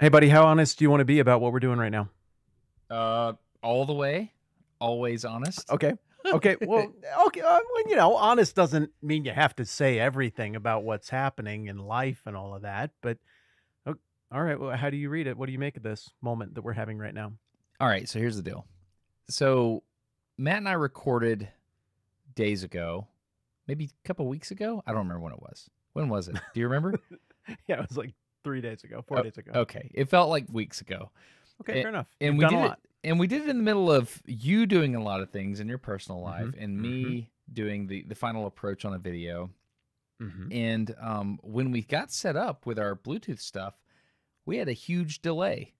Hey, buddy, how honest do you want to be about what we're doing right now? Uh, all the way, always honest. Okay. Okay. Well, okay. Uh, well, you know, honest doesn't mean you have to say everything about what's happening in life and all of that. But, o- all right. Well, how do you read it? What do you make of this moment that we're having right now? All right, so here's the deal. So Matt and I recorded days ago, maybe a couple weeks ago. I don't remember when it was. When was it? Do you remember? Yeah, it was like three days ago, four Oh, days ago. okay, it felt like weeks ago. Okay, fair enough. and You've we did a it and we did it in the middle of you doing a lot of things in your personal life Mhm, and me doing the the final approach on a video Mhm. and um, when we got set up with our bluetooth stuff we had a huge delay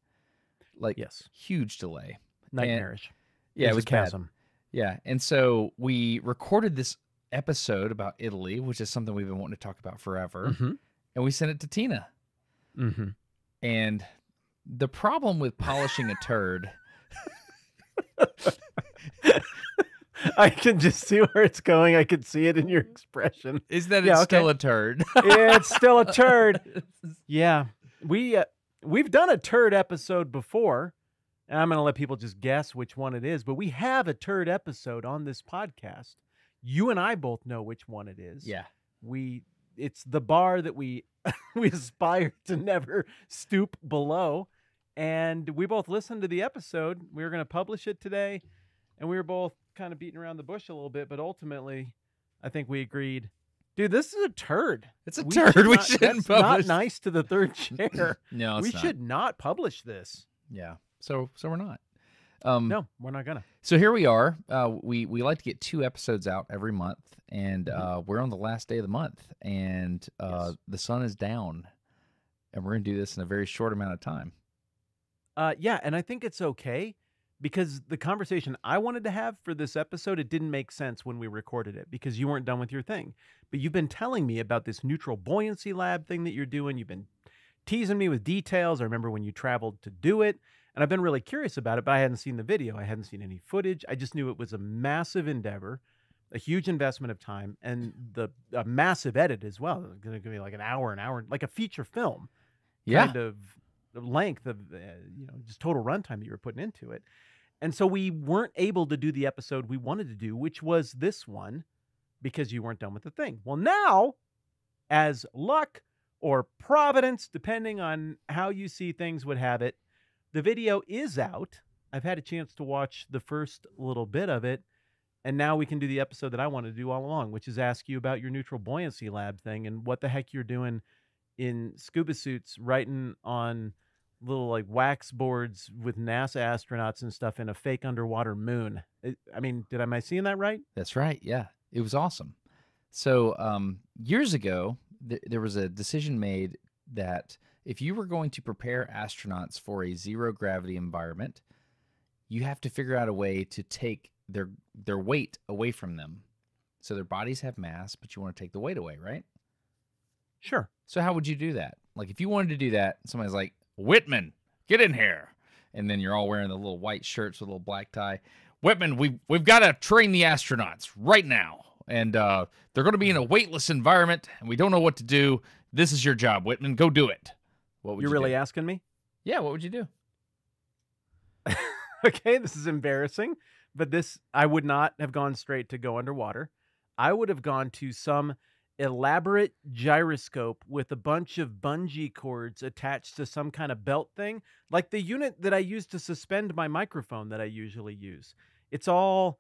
like Yes, huge delay nightmarish. yeah There's it was bad yeah and so we recorded this episode about italy which is something we've been wanting to talk about forever Mhm. and we sent it to tina Mhm. and the problem with polishing a turd I can just see where it's going. I can see it in your expression. is that Yeah, it's okay. still a turd It's still a turd. Yeah, we uh, we've done a turd episode before, and I'm going to let people just guess which one it is. But we have a turd episode on this podcast. You and I both know which one it is. yeah we it's the bar that we we aspire to never stoop below. And we both listened to the episode. We were going to publish it today, and we were both kind of beating around the bush a little bit. But ultimately, I think we agreed, dude, this is a turd. It's a We turd. should we not- shouldn't publish. Not nice to the third chair. No, we not. should not publish this. Yeah. So so we're not. Um, No, we're not gonna. So here we are. Uh, we we like to get two episodes out every month, and Mhm. uh, we're on the last day of the month, and uh, Yes. the sun is down, and we're gonna do this in a very short amount of time. Uh, yeah, and I think it's okay because the conversation I wanted to have for this episode it didn't make sense when we recorded it because you weren't done with your thing. But you've been telling me about this neutral buoyancy lab thing that you're doing. You've been teasing me with details. I remember when you traveled to do it, and I've been really curious about it, but I hadn't seen the video. I hadn't seen any footage. I just knew it was a massive endeavor, a huge investment of time, and the a massive edit as well. It's going to be like an hour, an hour, like a feature film Yeah. kind of length of uh, you know just total runtime that you were putting into it and so we weren't able to do the episode we wanted to do which was this one because you weren't done with the thing well now as luck or providence depending on how you see things would have it the video is out i've had a chance to watch the first little bit of it and now we can do the episode that i wanted to do all along which is ask you about your neutral buoyancy lab thing and what the heck you're doing in scuba suits writing on little like wax boards with NASA astronauts and stuff in a fake underwater moon. I- mean, did I, am I seeing that right? That's right. Yeah, it was awesome. So um, years ago, th- there was a decision made that if you were going to prepare astronauts for a zero gravity environment, you have to figure out a way to take their their weight away from them. So their bodies have mass, but you want to take the weight away, right? Sure. So how would you do that? Like if you wanted to do that, somebody's like, Whitman, get in here. And then you're all wearing the little white shirts with a little black tie. Whitman, we've we've got to train the astronauts right now. And uh, they're going to be in a weightless environment, and we don't know what to do. This is your job, Whitman. Go do it. What would You're you really do? asking me? Yeah, what would you do? okay, this is embarrassing, but this I would not have gone straight to go underwater. I would have gone to some elaborate gyroscope with a bunch of bungee cords attached to some kind of belt thing, like the unit that I use to suspend my microphone that I usually use. It's all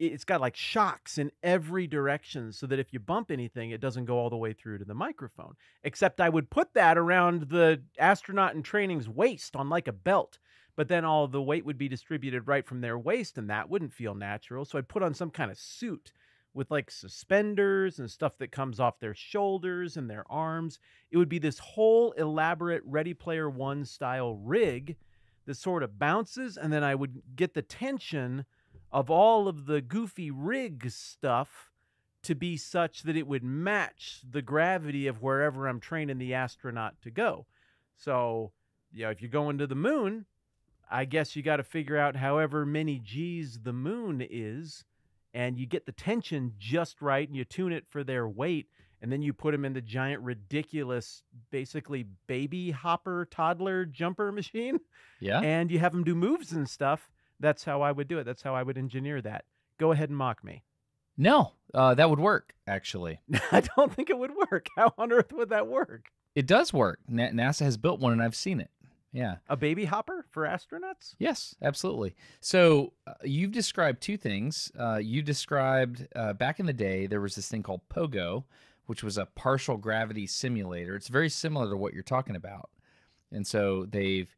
it's got like shocks in every direction so that if you bump anything it doesn't go all the way through to the microphone. Except I would put that around the astronaut in training's waist on like a belt but then all the weight would be distributed right from their waist and that wouldn't feel natural so i'd put on some kind of suit with like suspenders and stuff that comes off their shoulders and their arms it would be this whole elaborate ready player one style rig that sort of bounces and then i would get the tension of all of the goofy rig stuff to be such that it would match the gravity of wherever i'm training the astronaut to go so you know if you're going to the moon I guess you got to figure out however many G's the moon is, and you get the tension just right, and you tune it for their weight, and then you put them in the giant, ridiculous, basically baby hopper, toddler jumper machine, Yeah. and you have them do moves and stuff. That's how I would do it. That's how I would engineer that. Go ahead and mock me. No, uh, that would work actually. I don't think it would work. How on earth would that work? It does work. Na- NASA has built one, and I've seen it. Yeah. A baby hopper for astronauts? Yes, absolutely. So uh, you've described two things. Uh, you described uh, back in the day there was this thing called Pogo, which was a partial gravity simulator. It's very similar to what you're talking about, and so they've.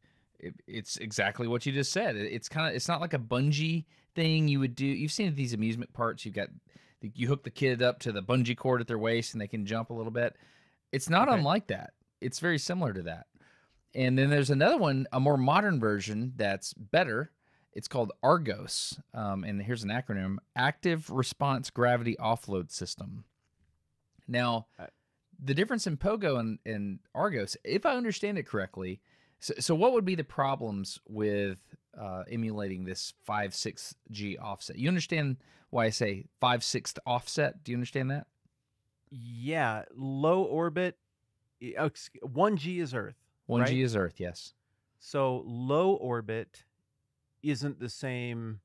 It- It's exactly what you just said. It- It's kind of. It's not like a bungee thing you would do. You've seen these amusement parks. You've got you hook the kid up to the bungee cord at their waist, and they can jump a little bit. It's not Okay. unlike that. It's very similar to that. And then there's another one, a more modern version that's better. It's called Argos. Um, and here's an acronym Active Response Gravity Offload System. Now, the difference in Pogo and, and Argos, if I understand it correctly, so, so what would be the problems with uh, emulating this 5 6G offset? You understand why I say 5 6 offset? Do you understand that? Yeah, low orbit. i- oh, ex- 1G is Earth. 1G Right. is Earth, yes. So low orbit isn't the same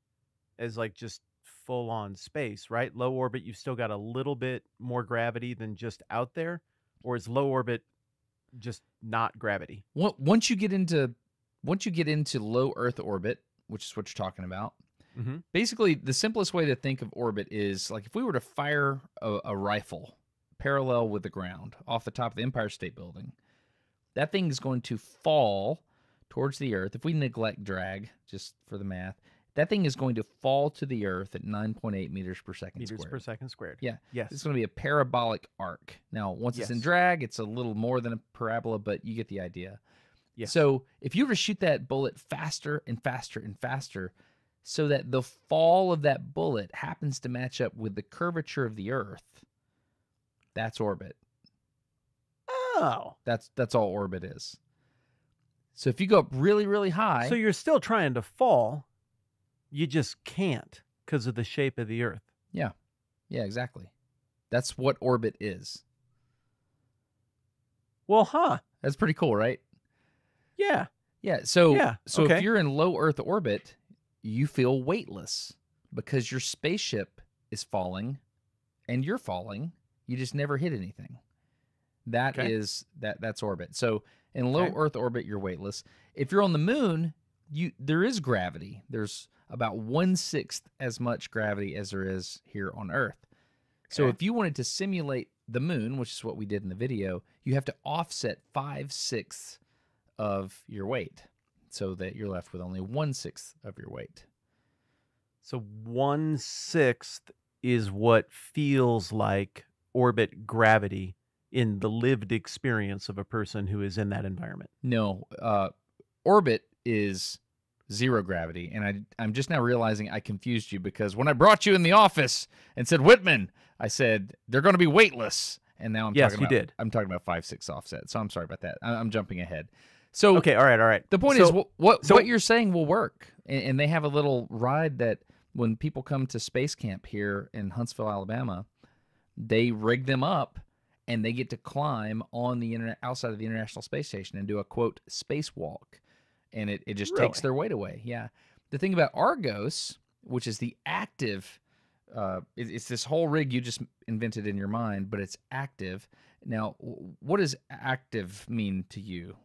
as like just full on space, right? Low orbit, you've still got a little bit more gravity than just out there, or is low orbit just not gravity? Once you get into once you get into low Earth orbit, which is what you're talking about, Mm-hmm. basically the simplest way to think of orbit is like if we were to fire a, a rifle parallel with the ground off the top of the Empire State Building, that thing is going to fall towards the Earth. If we neglect drag, just for the math, that thing is going to fall to the Earth at 9.8 meters per second Meters squared. per second squared. Yeah. Yes. It's going to be a parabolic arc. Now, once it's in drag, it's a little more than a parabola, but you get the idea. Yes. So if you were to shoot that bullet faster and faster and faster, so that the fall of that bullet happens to match up with the curvature of the Earth, that's orbit. Oh. That's that's all orbit is. So if you go up really, really high, So you're still trying to fall. You just can't because of the shape of the Earth. yeah, Yeah, exactly. That's what orbit is. Well, huh? That's pretty cool, right? Yeah. Yeah. So Yeah, so okay. if you're in low Earth orbit, you feel weightless because your spaceship is falling and you're falling. You just never hit anything. That is Okay. that that's orbit. So in low Okay. Earth orbit, you're weightless. If you're on the moon, you there is gravity. There's about one sixth as much gravity as there is here on Earth. So if you wanted to simulate the moon, which is what we did in the video, you have to offset five sixths of your weight so that you're left with only one sixth of your weight. So one sixth is what feels like orbit gravity in the lived experience of a person who is in that environment. No, uh, orbit is zero gravity. And I, I'm just now realizing I confused you because when I brought you in the office and said, Whitman, I said, they're going to be weightless. And now I'm Yes, talking you about, did. I'm talking about five, six offset. So I'm sorry about that. I'm jumping ahead. So Okay, all right, all right. The point is, what what, so- what you're saying will work, and, and they have a little ride that when people come to space camp here in Huntsville, Alabama, they rig them up, and they get to climb on the internet outside of the International Space Station and do a quote spacewalk, and it, it just takes their weight away. Yeah, the thing about Argos, which is the active, uh, it- it's this whole rig you just invented in your mind, but it's active. Now, what does active mean to you?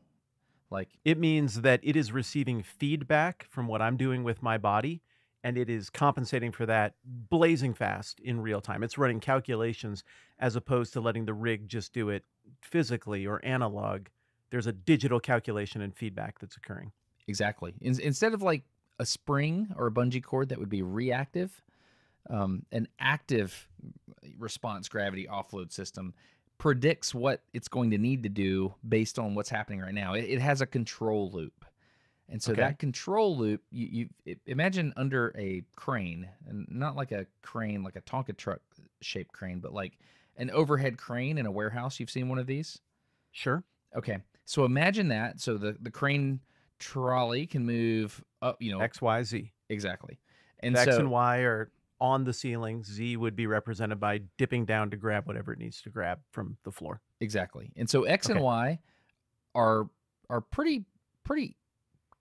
Like It means that it is receiving feedback from what I'm doing with my body, and it is compensating for that blazing fast in real time. It's running calculations as opposed to letting the rig just do it physically or analog. There's a digital calculation and feedback that's occurring. Exactly. In, instead of like a spring or a bungee cord that would be reactive, um, an active response gravity offload system predicts what it's going to need to do based on what's happening right now. It, it has a control loop. And so Okay. that control loop, you, you imagine under a crane, and not like a crane, like a Tonka truck shaped crane, but like an overhead crane in a warehouse. You've seen one of these? Sure. Okay. So imagine that. So the, the crane trolley can move up, you know, X, Y, Z. exactly. And The X and Y are on the ceiling. Z would be represented by dipping down to grab whatever it needs to grab from the floor. Exactly. And so X and Y are are pretty pretty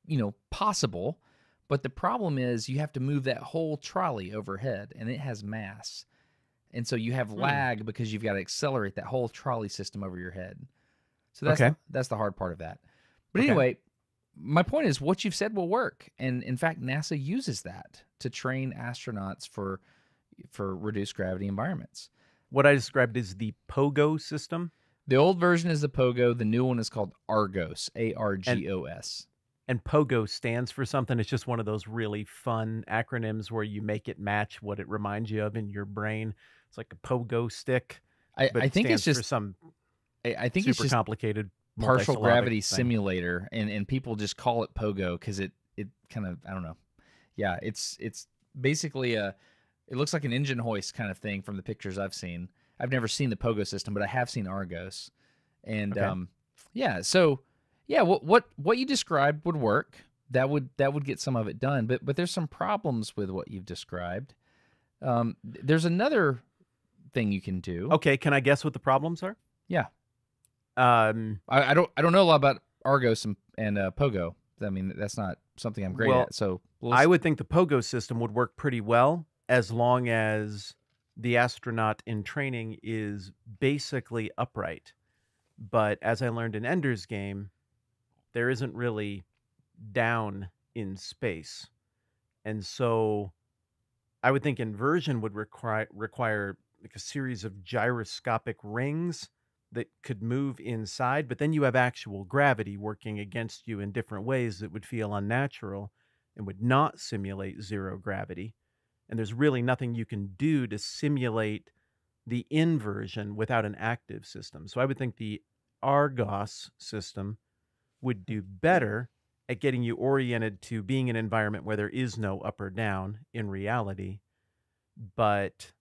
you know possible, but the problem is you have to move that whole trolley overhead and it has mass. And so you have Hmm. lag because you've got to accelerate that whole trolley system over your head. So that's Okay. the, that's the hard part of that. But Okay. anyway, my point is what you've said will work. And in fact, NASA uses that to train astronauts for for reduced gravity environments. What I described is the POGO system. The old version is the Pogo. The new one is called Argos. A R G O S. and POGO stands for something. It's just one of those really fun acronyms where you make it match what it reminds you of in your brain. It's like a pogo stick, I, I think it's just. some I I think super it's just complicated partial gravity thing. simulator, and and people just call it Pogo because it it kind of I don't know. Yeah, it's it's basically a. It looks like an engine hoist kind of thing from the pictures I've seen. I've never seen the Pogo system, but I have seen Argos, and Okay. um, yeah. So yeah, what what what you described would work. That would that would get some of it done. But but there's some problems with what you've described. Um, there's another thing you can do. Okay, can I guess what the problems are? Yeah. Um, I, I don't I don't know a lot about Argos and, and uh, Pogo. I mean, that's not something I'm great Well, at. So we'll I would think the POGO system would work pretty well as long as the astronaut in training is basically upright. But as I learned in Ender's Game, there isn't really down in space. And so I would think inversion would require require like a series of gyroscopic rings that could move inside, but then you have actual gravity working against you in different ways that would feel unnatural and would not simulate zero gravity. And there's really nothing you can do to simulate the inversion without an active system. So I would think the Argos system would do better at getting you oriented to being in an environment where there is no up or down in reality. But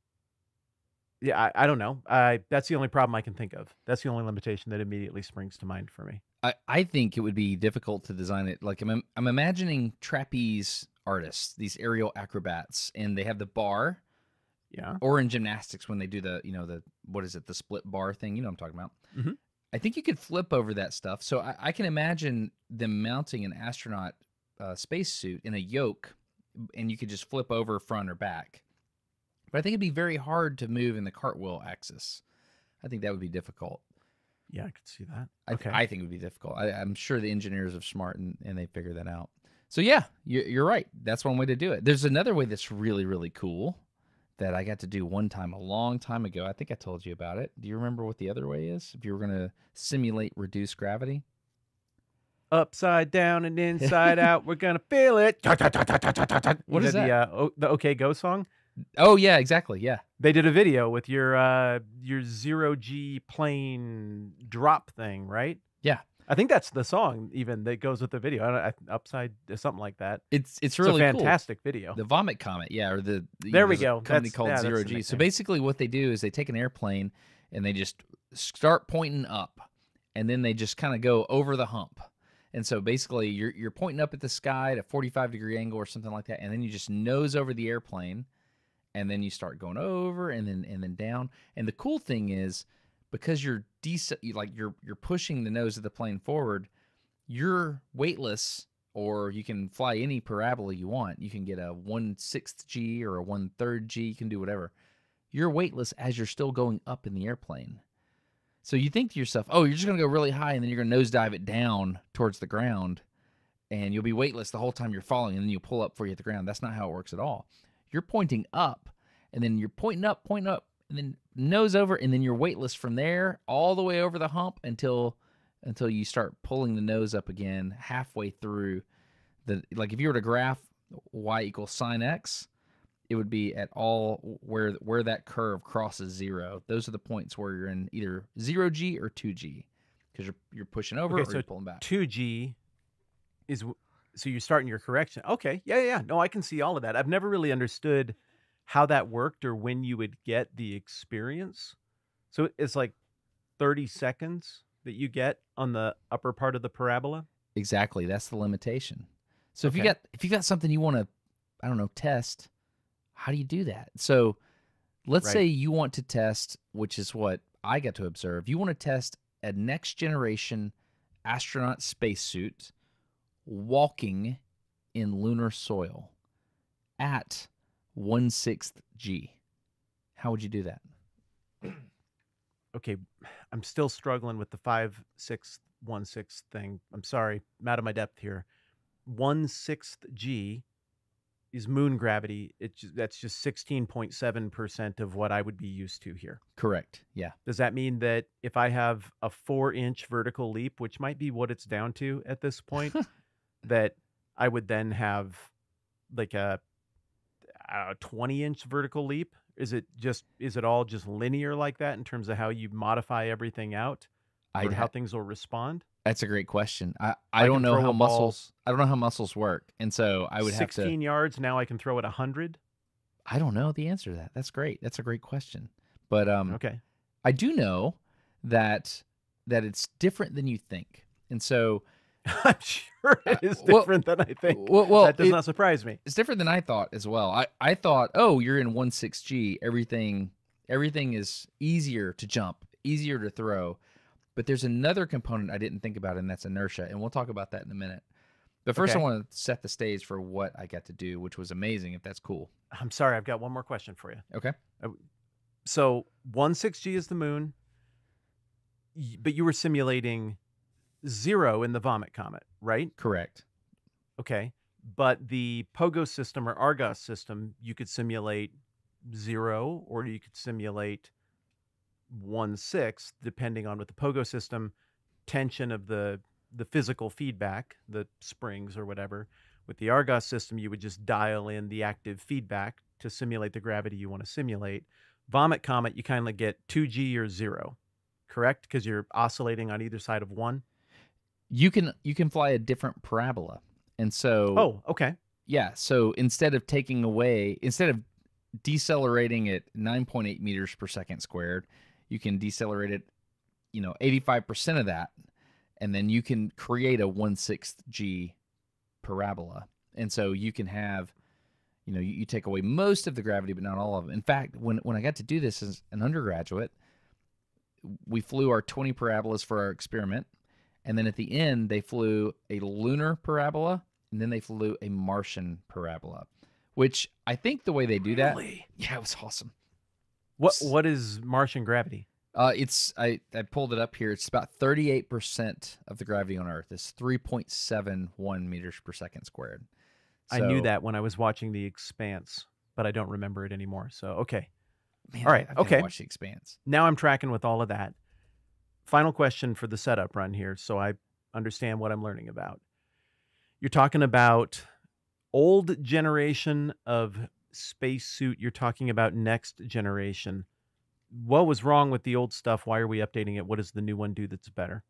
yeah, I, I don't know. I that's the only problem I can think of. That's the only limitation that immediately springs to mind for me. I, I think it would be difficult to design it. Like I'm I'm imagining trapeze artists, these aerial acrobats, and they have the bar, Yeah. or in gymnastics when they do the you know the what is it the split bar thing? You know what I'm talking about. Mhm. I think you could flip over that stuff. So I, I can imagine them mounting an astronaut uh, spacesuit in a yoke, and you could just flip over front or back. But I think it'd be very hard to move in the cartwheel axis. I think that would be difficult. Yeah, I could see that. I, Okay. I think it would be difficult. I, I'm sure the engineers are smart and, and they figure that out. So yeah, you, you're right. That's one way to do it. There's another way that's really really cool that I got to do one time a long time ago. I think I told you about it. Do you remember what the other way is? If you were going to simulate reduced gravity, Upside down and inside out, we're gonna feel it. What What is is the uh, o- the OK Go song? Oh yeah, exactly, yeah. They did a video with your uh your zero G plane drop thing, right? Yeah. I think that's the song even that goes with the video. I don't, I, upside something like that. It's it's It's really a cool. fantastic video. The Vomit Comet, yeah, or the, the There we go. Company That's- called yeah, Zero G. So basically, what they do is they take an airplane and they just start pointing up, and then they just kind of go over the hump. And so basically, you're you're pointing up at the sky at a 45 degree angle or something like that, and then you just nose over the airplane, and then you start going over and then and then down. And the cool thing is because you're like you're you're pushing the nose of the plane forward, you're weightless or you can fly any parabola you want. You can get a one sixth G or a one third G. You can do whatever. You're weightless as you're still going up in the airplane. So you think to yourself, oh, you're just gonna go really high and then you're gonna nosedive it down towards the ground, and you'll be weightless the whole time you're falling, and then you'll pull up for you at the ground. That's not how it works at all. You're pointing up, and then you're pointing up, pointing up, and then nose over, and then you're weightless from there all the way over the hump until until you start pulling the nose up again halfway through the like if you were to graph y equals sine x it would be at all where where that curve crosses zero. Those are the points where you're in either 0g or 2g because you're you're pushing over Okay, or so you're pulling back. Two G is so you're starting your correction. Okay, yeah, yeah, yeah. No, I can see all of that. I've never really understood how that worked or when you would get the experience. So it's like 30 seconds that you get on the upper part of the parabola. exactly that's the limitation so if you Okay. got if you got something you want to i don't know test How do you do that? So let's Right. say you want to test, which is what I got to observe. You want to test a next generation astronaut spacesuit walking in lunar soil at one sixth G. How would you do that? Okay, I'm still struggling with the five sixth one sixth thing. I'm sorry, I'm out of my depth here. One sixth G is moon gravity. It's that's just sixteen point seven percent of what I would be used to here. Correct. Yeah. Does that mean that if I have a four inch vertical leap, which might be what it's down to at this point, that I would then have like a, a 20 inch vertical leap? Is it just, is it all just linear like that in terms of how you modify everything out I'd or ha- how things will respond? that's a great question. I, I, I don't know how muscles I don't know how muscles work. And so I would have to 16 yards. Now I can throw it 100. I don't know the answer to that. That's great. That's a great question. But um Okay. I do know that that it's different than you think. And so I'm sure it is Uh, well- different than I think. well, well that does it- not surprise me. it's different than I thought as well. I, I thought, oh, you're in one six G, everything everything is easier to jump, easier to throw. But there's another component I didn't think about, and that's inertia. And we'll talk about that in a minute. But first, I want to set the stage for what I got to do, which was amazing. If that's cool, I'm sorry. I've got one more question for you. okay? so one six G is the moon, but you were simulating zero in the vomit comet, right? Correct. Okay, but the Pogo system or Argos system, you could simulate zero, or you could simulate one sixth, depending on what the Pogo system tension of the the physical feedback, the springs or whatever. With the Argos system, you would just dial in the active feedback to simulate the gravity you want to simulate. Vomit Comet, you kind of get 2G or zero, correct? Because you're oscillating on either side of one. You can you can fly a different parabola, and so Oh, okay. Yeah. So instead of taking away, instead of decelerating at 9.8 meters per second squared, you can decelerate it, you know, 85% of that. And then you can create a 1 6th G parabola. And so you can have, you know, you, you take away most of the gravity, but not all of it. In fact, when, when I got to do this as an undergraduate, we flew our 20 parabolas for our experiment. And then at the end, they flew a lunar parabola and then they flew a Martian parabola, which I think the way they do that, Really? yeah, it was awesome. What what is Martian gravity? Uh, it's I, I pulled it up here. It's about 38% of the gravity on Earth. It's 3.71 meters per second squared. I knew that when I was watching The Expanse, but I don't remember it anymore. So okay, Man, All right, okay. Watch the Expanse. now I'm tracking with all of that. Final question for the setup run here, so I understand what I'm learning about. You're talking about old generation of spacesuit. You're talking about next generation. What was wrong with the old stuff? Why are we updating it? What does the new one do that's better?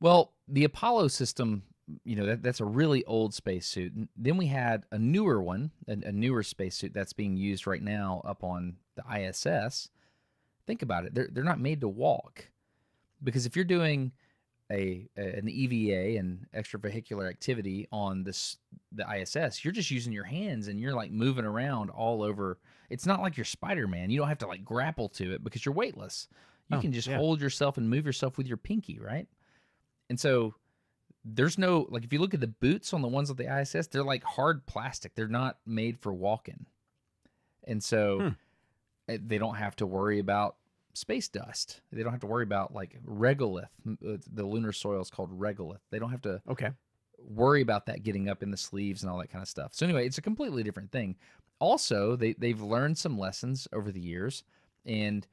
Well, the Apollo system, you know, that, that's a really old spacesuit. Then we had a newer one, a, a newer spacesuit that's being used right now up on the ISS. Think about it; they're they're not made to walk, because if you're doing a, a an EVA and extravehicular activity on this the ISS, you're just using your hands and you're like moving around all over. It's not like you're Spider Man. You don't have to like grapple to it because you're weightless. You Oh, can just yeah. hold yourself and move yourself with your pinky, right? And so there's no like if you look at the boots on the ones at the ISS, they're like hard plastic. They're not made for walking. And so Hmm. eh, they don't have to worry about space dust. They don't have to worry about like regolith. Uh, The lunar soil is called regolith. They don't have to Okay. worry about that getting up in the sleeves and all that kind of stuff. So anyway, it's a completely different thing. Also, they they've learned some lessons over the years, and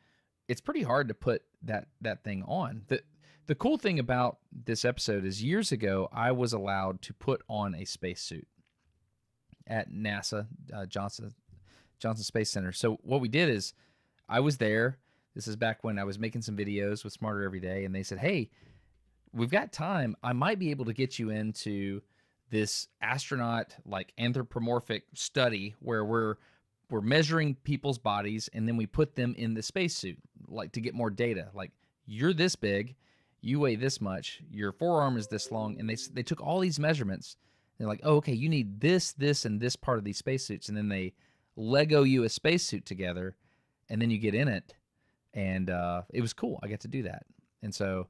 it's pretty hard to put that that thing on. the The cool thing about this episode is years ago I was allowed to put on a spacesuit at NASA uh, Johnson Johnson Space Center. So what we did is I was there. This is back when I was making some videos with Smarter Every Day, and they said, "Hey, we've got time. I might be able to get you into this astronaut like anthropomorphic study where we're we're measuring people's bodies and then we put them in the spacesuit like to get more data. Like you're this big, you weigh this much, your forearm is this long, and they they took all these measurements. They're like, oh, okay, you need this, this, and this part of these spacesuits, and then they Lego you a spacesuit together, and then you get in it, and uh, it was cool. I got to do that, and so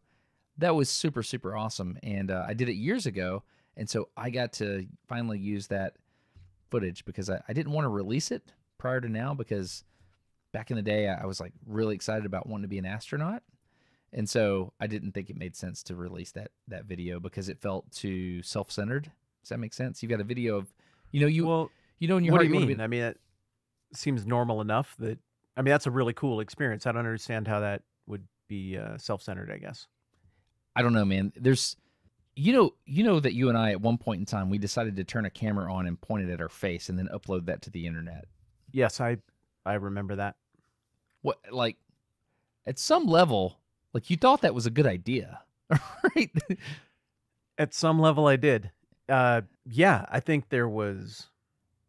that was super super awesome. And uh, I did it years ago, and so I got to finally use that footage because I, I didn't want to release it prior to now because back in the day I was like really excited about wanting to be an astronaut. And so I didn't think it made sense to release that that video because it felt too self-centered. Does that make sense? You've got a video of you know you well, you know in your what do heart you wanna mean? be- I mean, it seems normal enough that I mean that's a really cool experience. I don't understand how that would be uh, self-centered. I guess. I don't know, man. There's you know you know that you and I at one point in time we decided to turn a camera on and point it at our face and then upload that to the internet. Yes, I I remember that. What like at some level like you thought that was a good idea. right? At some level, I did. Uh, yeah, I think there was.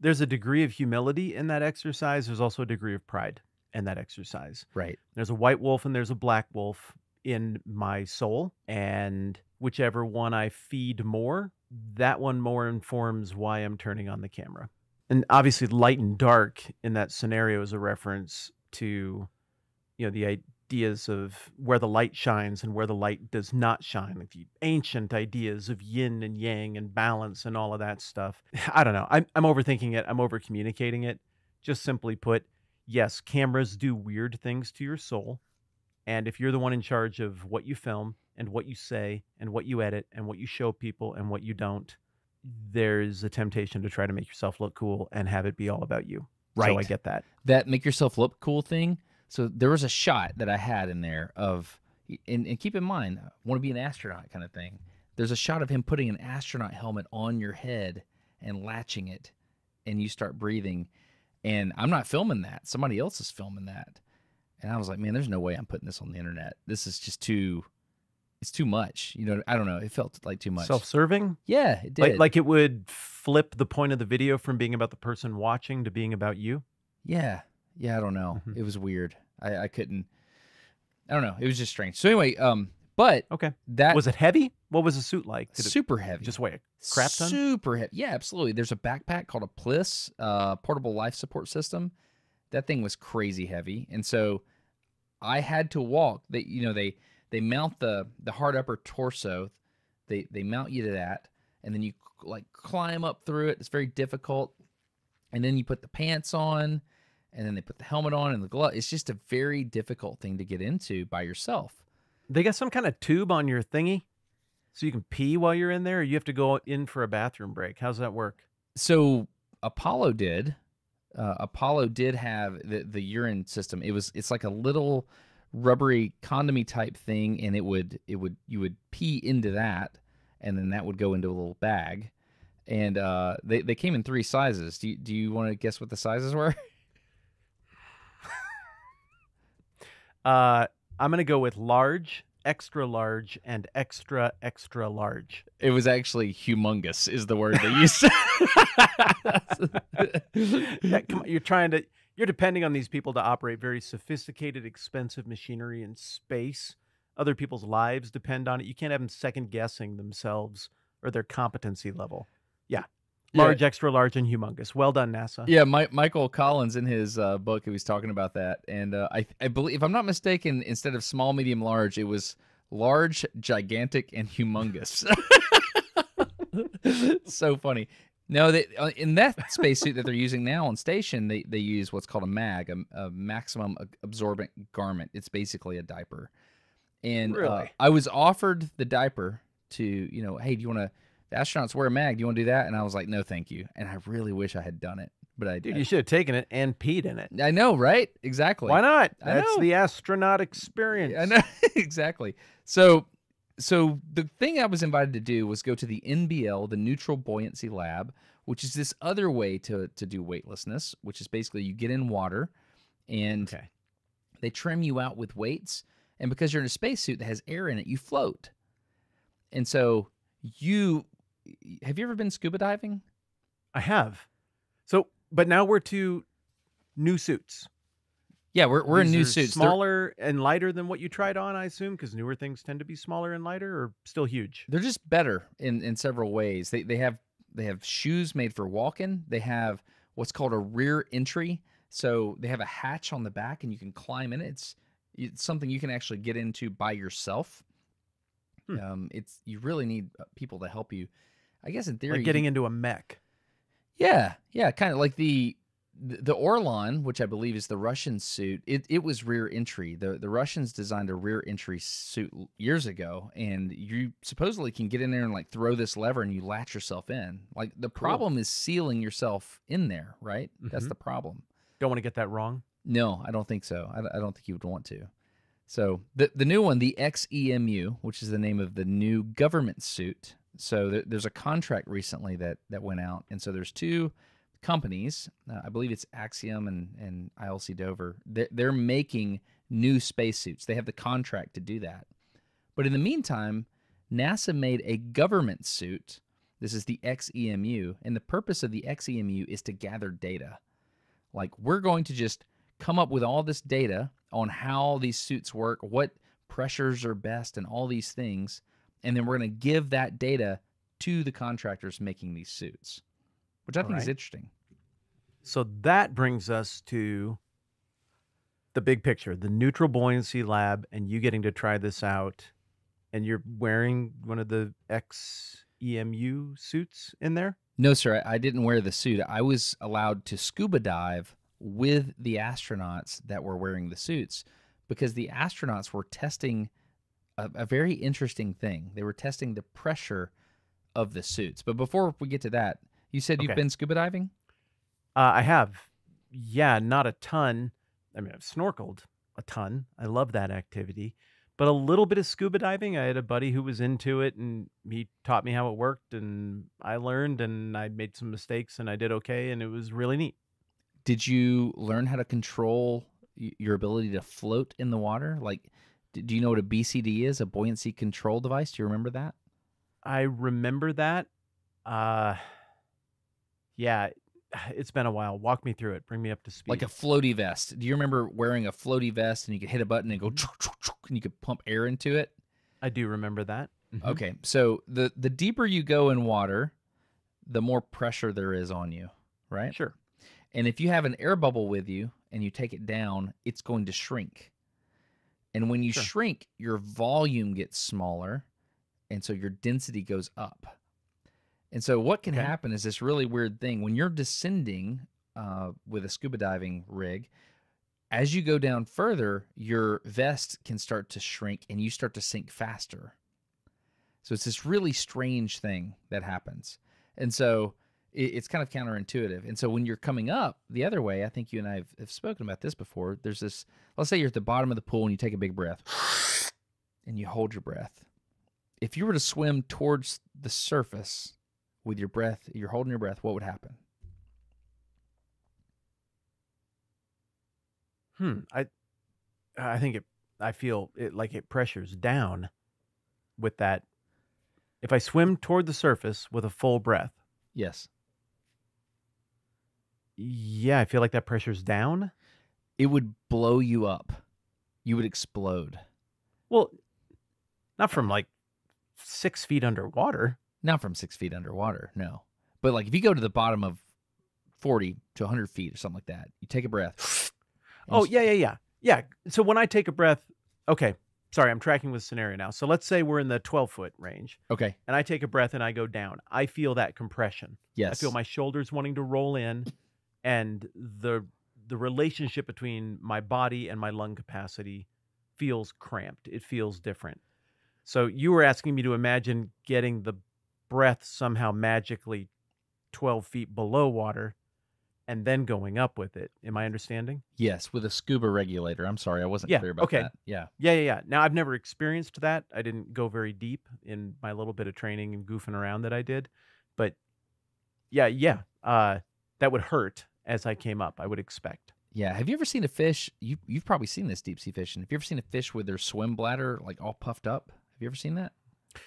There's a degree of humility in that exercise. There's also a degree of pride in that exercise. right. There's a white wolf and there's a black wolf in my soul, and whichever one I feed more, that one more informs why I'm turning on the camera. And obviously, light and dark in that scenario is a reference to, you know, the ideas of where the light shines and where the light does not shine, like the ancient ideas of yin and yang and balance and all of that stuff. I don't know. I'm, I'm overthinking it. I'm over communicating it. Just simply put, yes, cameras do weird things to your soul. And if you're the one in charge of what you film and what you say and what you edit and what you show people and what you don't, there's a temptation to try to make yourself look cool and have it be all about you. Right. So I get that. that make yourself look cool thing. So there was a shot that I had in there of, and, and keep in mind, I want to be an astronaut kind of thing. There's a shot of him putting an astronaut helmet on your head and latching it, and you start breathing. And I'm not filming that. Somebody else is filming that. And I was like, man, there's no way I'm putting this on the internet. This is just too, it's too much. You know, I don't know. It felt like too much. Self-serving, yeah, it did. like like it would flip the point of the video from being about the person watching to being about you. Yeah. Yeah, I don't know. Mhm. It was weird. I, I couldn't I don't know. It was just strange. So anyway, um but Okay. that Was it heavy? What was the suit like? Did super heavy. just weigh a crap ton? Super heavy. Yeah, absolutely. There's a backpack called a PLSS, uh portable life support system. That thing was crazy heavy. And so I had to walk. They you know, they they mount the the hard upper torso. They they mount you to that and then you like climb up through it. It's very difficult. And then you put the pants on and then they put the helmet on and the glove. It's just a very difficult thing to get into by yourself. They got some kind of tube on your thingy, so you can pee while you're in there. Or you have to go in for a bathroom break. How's that work? So Apollo did. Uh, Apollo did have the the urine system. It was it's like a little rubbery condomy type thing, and it would it would you would pee into that, and then that would go into a little bag. And uh, they they came in three sizes. Do you, do you want to guess what the sizes were? Uh, I'm gonna go with large, extra large, and extra extra large. It was actually humongous, is the word they used. Yeah, come on, you're trying to. You're depending on these people to operate very sophisticated, expensive machinery in space. Other people's lives depend on it. You can't have them second guessing themselves or their competency level. Yeah, Yeah. large, extra large, and humongous. Well done, NASA. Yeah, Mi- Michael Collins in his uh, book, he was talking about that, and uh, I, I believe, if I'm not mistaken, instead of small, medium, large, it was large, gigantic, and humongous. so funny. No, they, uh, in that spacesuit that they're using now on station, they, they use what's called a MAG, a, a maximum absorbent garment. It's basically a diaper. And uh, Really? I was offered the diaper to, you know, hey, do you want to? The astronauts wear a mag. Do you want to do that? And I was like, no, thank you. And I really wish I had done it, but I Dude, did. you should have taken it and peed in it. I know, right? Exactly. Why not? That's the astronaut experience. I know exactly. So, so the thing I was invited to do was go to the NBL, the Neutral Buoyancy Lab, which is this other way to to do weightlessness, which is basically you get in water, and Okay. they trim you out with weights, and because you're in a spacesuit that has air in it, you float. And so you have you ever been scuba diving? I have. So, but now we're to new suits. Yeah, we're we're in new suits. They're- Smaller and lighter than what you tried on, I assume, because newer things tend to be smaller and lighter, or still huge. they're just better in in several ways. They they have they have shoes made for walking. They have what's called a rear entry. So they have a hatch on the back, and you can climb in it. It's it's something you can actually get into by yourself. Hmm. Um, it's you really need uh, people to help you. I guess in theory, Like getting into a mech. yeah, yeah, kind of like the the Orlan, which I believe is the Russian suit. It it was rear entry. The the Russians designed a rear entry suit years ago, and you supposedly can get in there and like throw this lever and you latch yourself in. Like the problem is sealing yourself in there, right? That's Mhm. the problem. Don't want to get that wrong. No, I don't think so. I, I don't think you would want to. So the the new one, the XEMU, which is the name of the new government suit. So there, there's a contract recently that that went out, and so there's two companies. Uh, I believe it's Axiom and and ILC Dover. They're, they're making new spacesuits. They have the contract to do that. But in the meantime, NASA made a government suit. This is the XEMU, and the purpose of the XEMU is to gather data. Like we're going to just come up with all this data on how these suits work, what pressures are best, and all these things. And then we're going to give that data to the contractors making these suits, which I think is interesting. So that brings us to the big picture, the neutral buoyancy lab, and you getting to try this out. And you're wearing one of the XEMU suits in there? No, sir, I I didn't wear the suit. I was allowed to scuba dive with the astronauts that were wearing the suits because the astronauts were testing a, a very interesting thing. They were testing the pressure of the suits. But before we get to that, you said you've been scuba diving? Uh, I have. Yeah, not a ton. I mean, I've snorkeled a ton. I love that activity. But a little bit of scuba diving. I had a buddy who was into it and he taught me how it worked and I learned and I made some mistakes and I did okay and it was really neat. Did you learn how to control your ability to float in the water? Like, do you know what a BCD is? A buoyancy control device? Do you remember that? I remember that. Uh yeah, it's been a while. Walk me through it. Bring me up to speed. Like a floaty vest. Do you remember wearing a floaty vest and you could hit a button and go and you could pump air into it? I do remember that. Mhm. Okay, so the the deeper you go in water, the more pressure there is on you, right? Sure. And if you have an air bubble with you and you take it down, it's going to shrink. And when you Sure. shrink, your volume gets smaller, and so your density goes up. And so what can Okay. happen is this really weird thing when you're descending uh, with a scuba diving rig. As you go down further, your vest can start to shrink and you start to sink faster. So it's this really strange thing that happens. And so it, it's kind of counterintuitive. And so when you're coming up the other way, I think you and I have, have spoken about this before. There's this, let's say you're at the bottom of the pool and you take a big breath and you hold your breath. If you were to swim towards the surface with your breath, you're holding your breath, what would happen? Hmm. I I think it I feel it like it pressures down with that. If I swim toward the surface with a full breath, Yes. Yeah, I feel like that pressure's down. It would blow you up. You would explode. Well, not from like six feet underwater. Not from six feet underwater, no. But like if you go to the bottom of 40 to 100 feet or something like that, you take a breath. Oh yeah, yeah, yeah, yeah. So when I take a breath, okay. Sorry, I'm tracking with scenario now. So let's say we're in the 12 foot range, Okay. and I take a breath and I go down. I feel that compression. Yes. I feel my shoulders wanting to roll in, and the the relationship between my body and my lung capacity feels cramped. It feels different. So you were asking me to imagine getting the breath somehow magically 12 feet below water and then going up with it. Am I understanding? Yes, with a scuba regulator. I'm sorry, I wasn't Yeah, clear about okay. that. Yeah. Yeah, yeah, yeah. Now I've never experienced that. I didn't go very deep in my little bit of training and goofing around that I did, but yeah, yeah. Uh, that would hurt as I came up. I would expect. Yeah. Have you ever seen a fish? You you've probably seen this deep sea fishing. Have you ever seen a fish with their swim bladder like all puffed up? Have you ever seen that?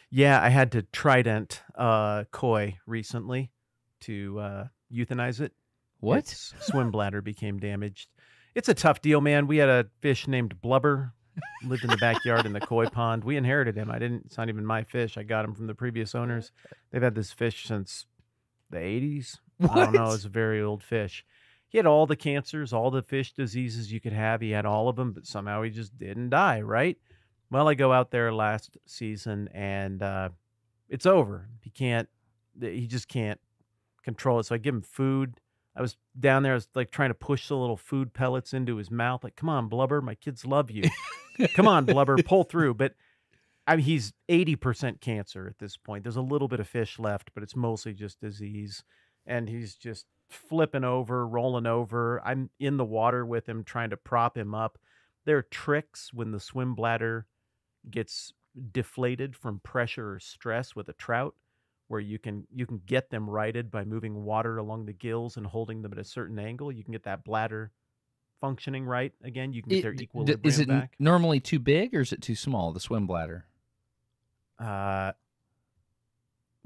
Yeah, I had to trident uh, koi recently to uh, euthanize it. What? Its swim bladder became damaged. It's a tough deal, man. We had a fish named Blubber, lived in the backyard in the koi pond. We inherited him. I didn't. It's not even my fish. I got him from the previous owners. They've had this fish since the 80s. I don't know. What? It's a very old fish. He had all the cancers, all the fish diseases you could have. He had all of them, but somehow he just didn't die, right? Well, I go out there last season and uh, it's over. He can't, he just can't control it. So I give him food. I was down there, I was like trying to push the little food pellets into his mouth. Like, come on, blubber, my kids love you. come on, blubber, pull through. But I mean, he's 80% cancer at this point. There's a little bit of fish left, but it's mostly just disease. And he's just flipping over, rolling over. I'm in the water with him, trying to prop him up. There are tricks when the swim bladder gets deflated from pressure or stress with a trout where you can you can get them righted by moving water along the gills and holding them at a certain angle. You can get that bladder functioning right again. You can get It- their equilibrium is it back. normally too big or is it too small? The swim bladder. Uh,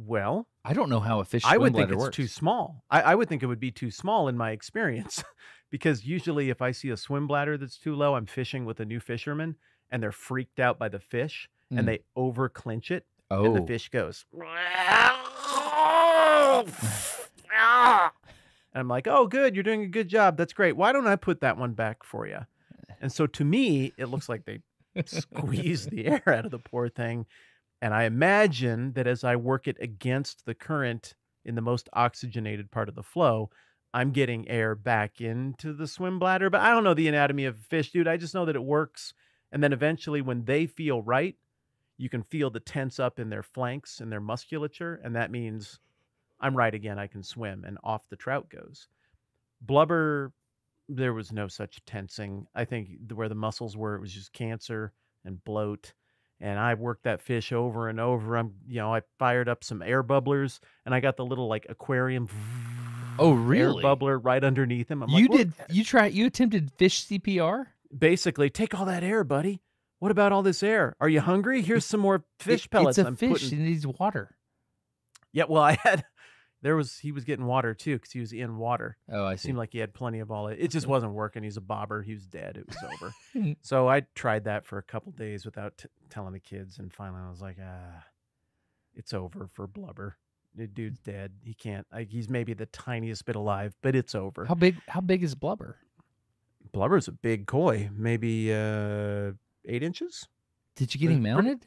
well, I don't know how a fish. I would think it's works. too small. I, I would think it would be too small in my experience, because usually if I see a swim bladder that's too low, I'm fishing with a new fisherman and they're freaked out by the fish Mm. and they over clinch it Oh, and the fish goes. And I'm like, oh, good, you're doing a good job. That's great. Why don't I put that one back for you? And so to me, it looks like they squeeze the air out of the poor thing. And I imagine that as I work it against the current in the most oxygenated part of the flow, I'm getting air back into the swim bladder. But I don't know the anatomy of fish, dude. I just know that it works. And then eventually, when they feel right, you can feel the tense up in their flanks and their musculature. And that means I'm right again. I can swim. And off the trout goes. Blubber, there was no such tensing. I think where the muscles were, it was just cancer and bloat. And I worked that fish over and over. I'm, you know, I fired up some air bubblers and I got the little like aquarium. Oh, Air really? bubbler right underneath him. I'm you like, "Look, did. You tried. You attempted fish CPR. basically take all that air, buddy. What about all this air? Are you hungry? Here's some more fish It- pellets. It's a I'm fish. putting- It needs water. Yeah, well, I had there was he was getting water too because he was in water. Oh, I see. seemed like he had plenty of all it. It just wasn't working. He's a bobber. He was dead. It was over. so I tried that for a couple days without t- telling the kids, and finally I was like, ah, it's over for Blubber. The dude's dead. He can't. Like, he's maybe the tiniest bit alive, but it's over. How big? How big is blubber? Blubber's a big koi, maybe uh, eight inches. Did you get him pretty- mounted?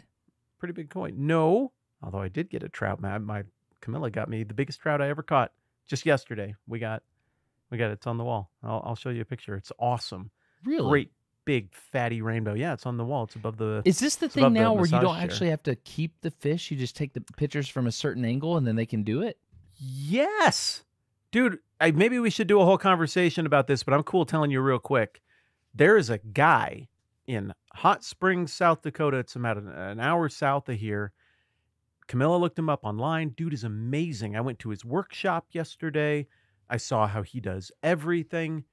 Pretty big koi. No, although I did get a trout. My, my Camilla got me the biggest trout I ever caught just yesterday. We got, we got it. It's on the wall. I'll, I'll show you a picture. It's awesome. Really? Great big fatty rainbow. Yeah, it's on the wall. It's above the. Is this the thing the now where you don't chair. actually have to keep the fish? You just take the pictures from a certain angle and then they can do it? Yes, dude. I, maybe we should do a whole conversation about this, but I'm cool telling you real quick. There is a guy in Hot Springs, South Dakota. It's about an, an hour south of here. Camilla looked him up online. Dude is amazing. I went to his workshop yesterday. I saw how he does everything.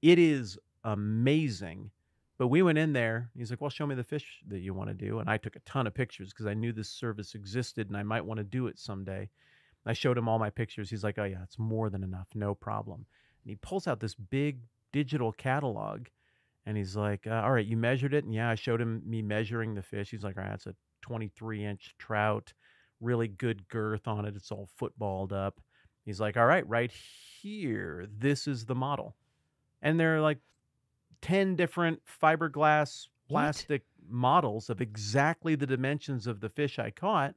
It is amazing. But we went in there. He's like, Well, show me the fish that you want to do. And I took a ton of pictures because I knew this service existed and I might want to do it someday. I showed him all my pictures. He's like, "Oh yeah, it's more than enough, no problem." And he pulls out this big digital catalog, and he's like, uh, "All right, you measured it?" And yeah, I showed him me measuring the fish. He's like, "All right, that's a 23 inch trout, really good girth on it. It's all footballed up." He's like, "All right, right here, this is the model," and there are like 10 different fiberglass What? plastic models of exactly the dimensions of the fish I caught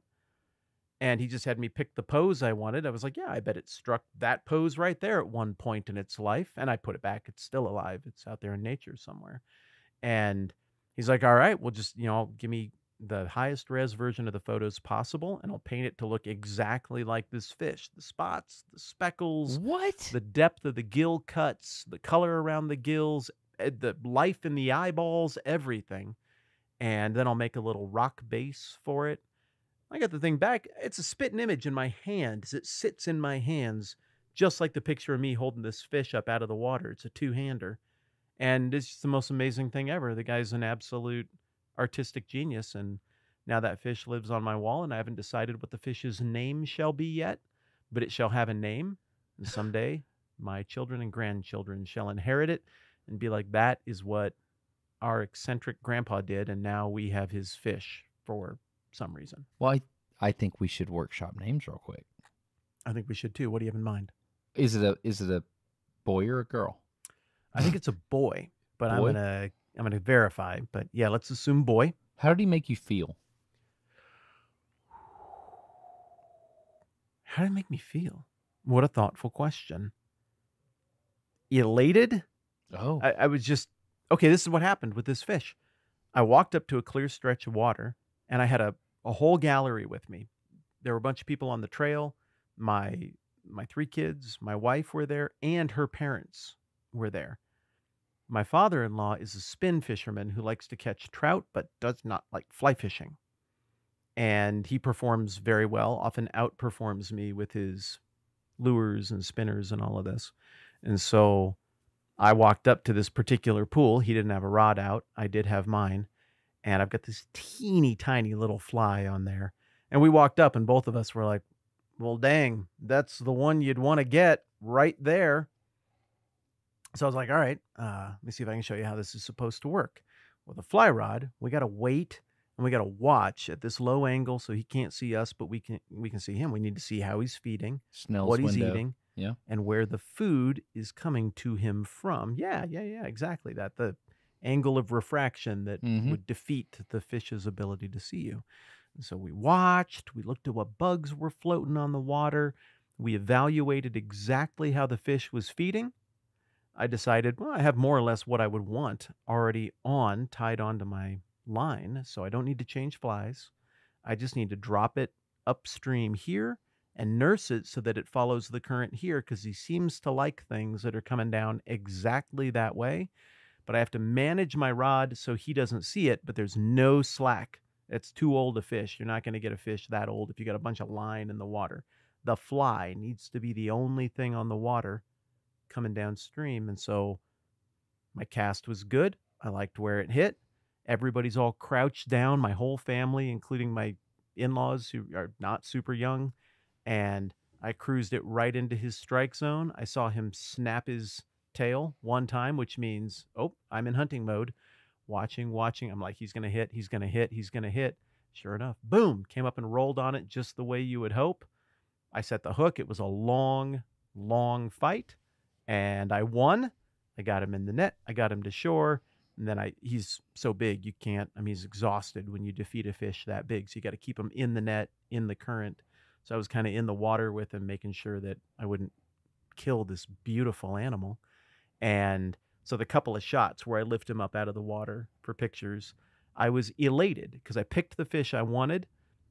and he just had me pick the pose I wanted. I was like, yeah, I bet it struck that pose right there at one point in its life. And I put it back. It's still alive. It's out there in nature somewhere. And he's like, all right, well, just, you know, give me the highest res version of the photos possible, and I'll paint it to look exactly like this fish the spots, the speckles, What? the depth of the gill cuts, the color around the gills, eh, the life in the eyeballs, everything. And then I'll make a little rock base for it. I got the thing back. It's a spitting image in my hand as it sits in my hands, just like the picture of me holding this fish up out of the water. It's a two hander. And it's just the most amazing thing ever. The guy's an absolute artistic genius. And now that fish lives on my wall, and I haven't decided what the fish's name shall be yet, but it shall have a name. And someday my children and grandchildren shall inherit it and be like, that is what our eccentric grandpa did. And now we have his fish for some reason. Well, I, I think we should workshop names real quick. I think we should too. What do you have in mind? Is it a is it a boy or a girl? I think it's a boy, but I'm gonna I'm gonna verify. But yeah, let's assume boy. How did he make you feel? How did it make me feel? What a thoughtful question. Elated? Oh, I, I was just okay. This is what happened with this fish. I walked up to a clear stretch of water, and I had a, a whole gallery with me. There were a bunch of people on the trail. My my three kids, my wife were there, and her parents were there. My father-in-law is a spin fisherman who likes to catch trout, but does not like fly fishing. And he performs very well, often outperforms me with his lures and spinners and all of this. And so I walked up to this particular pool. He didn't have a rod out. I did have mine. And I've got this teeny tiny little fly on there. And we walked up, and both of us were like, well, dang, that's the one you'd want to get right there. So I was like, all right, uh, let me see if I can show you how this is supposed to work. With a fly rod, we got to wait and we got to watch at this low angle so he can't see us, but we can we can see him. We need to see how he's feeding Snell's what he's window. eating, Yeah. and where the food is coming to him from. Yeah, yeah, yeah, exactly that. The angle of refraction that Mhm. would defeat the fish's ability to see you. And so we watched, we looked at what bugs were floating on the water, we evaluated exactly how the fish was feeding. I decided, well, I have more or less what I would want already on, tied onto my line, so I don't need to change flies. I just need to drop it upstream here and nurse it so that it follows the current here because he seems to like things that are coming down exactly that way. But I have to manage my rod so he doesn't see it, but there's no slack. It's too old a fish. You're not going to get a fish that old if you got a bunch of line in the water. The fly needs to be the only thing on the water coming downstream. And so my cast was good. I liked where it hit. Everybody's all crouched down, my whole family, including my in laws who are not super young. And I cruised it right into his strike zone. I saw him snap his tail one time, which means, oh, I'm in hunting mode. Watching, watching. I'm like, he's going to hit, he's going to hit, he's going to hit. Sure enough, boom, came up and rolled on it just the way you would hope. I set the hook. It was a long, long fight, and I won. I got him in the net. I got him to shore. And then I he's so big you can't I mean he's exhausted when you defeat a fish that big. So you got to keep him in the net, in the current. So I was kind of in the water with him, making sure that I wouldn't kill this beautiful animal. And so the couple of shots where I lift him up out of the water for pictures, I was elated because I picked the fish I wanted.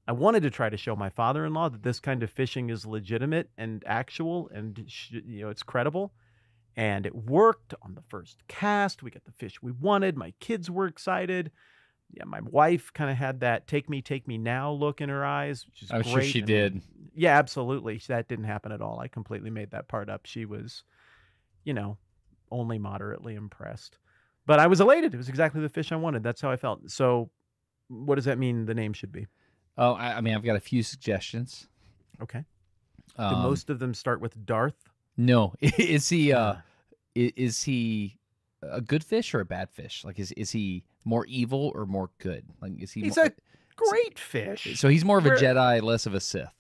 I wanted to try to show my father-in-law that this kind of fishing is legitimate and actual and you know it's credible and it worked on the first cast. We got the fish we wanted. My kids were excited. Yeah, my wife kind of had that "take me, take me now" look in her eyes, which is I'm great. sure she and- did. Yeah, absolutely. That didn't happen at all. I completely made that part up. She was, you know, only moderately impressed, but I was elated. It was exactly the fish I wanted. That's how I felt. So, what does that mean? The name should be Oh, I, I mean, I've got a few suggestions. okay. Do Um, most of them start with Darth? No, is he? Uh, Uh, i- is he a good fish or a bad fish? Like, is is he more evil or more good? Like, is he? He's more, a great fish. so he's more of a We're- Jedi, less of a Sith.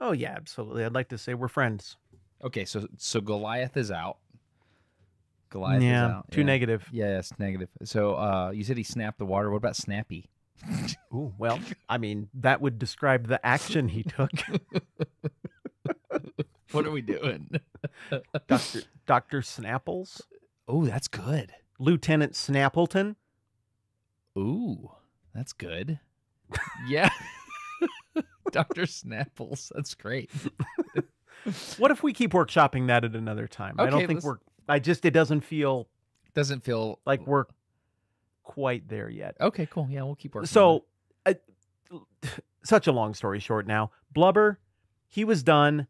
oh yeah, absolutely. I'd like to say we're friends. Okay, so so Goliath is out. Goliath is yeah, out. too yeah. negative. Yeah, negative. So uh, you said he snapped the water. What about Snappy? Ooh, well, I mean, that would describe the action he took. What are we doing? Doctor Doctor Snapples, oh, that's good. Lieutenant Snappleton. Ooh, that's good. Yeah. Dr. Snapples. That's great. What if we keep workshopping that at another time? I don't think let's- we're. I just it doesn't feel Doesn't feel like we're quite there yet. Okay, cool. Yeah, we'll keep working. So, uh, such a long story short. Now, Blubber, he was done.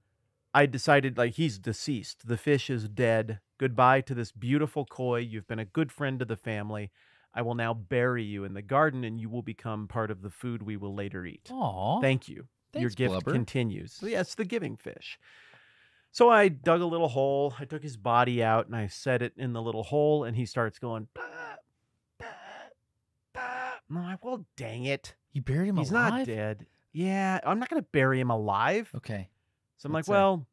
I decided like he's deceased. The fish is dead. Goodbye to this beautiful koi. You've been a good friend to the family. I will now bury you in the garden, and you will become part of the food we will later eat. it. Aw. Thank you. Your gift Blubber. continues. So, it's the giving fish. So I dug a little hole. I took his body out and I set it in the little hole, and he starts going. "Bah, bah, bah." I'm like, well, dang it. You buried him He's alive? not dead. Yeah, I'm not going to bury him alive. Okay. So I'm like, Let's say. well,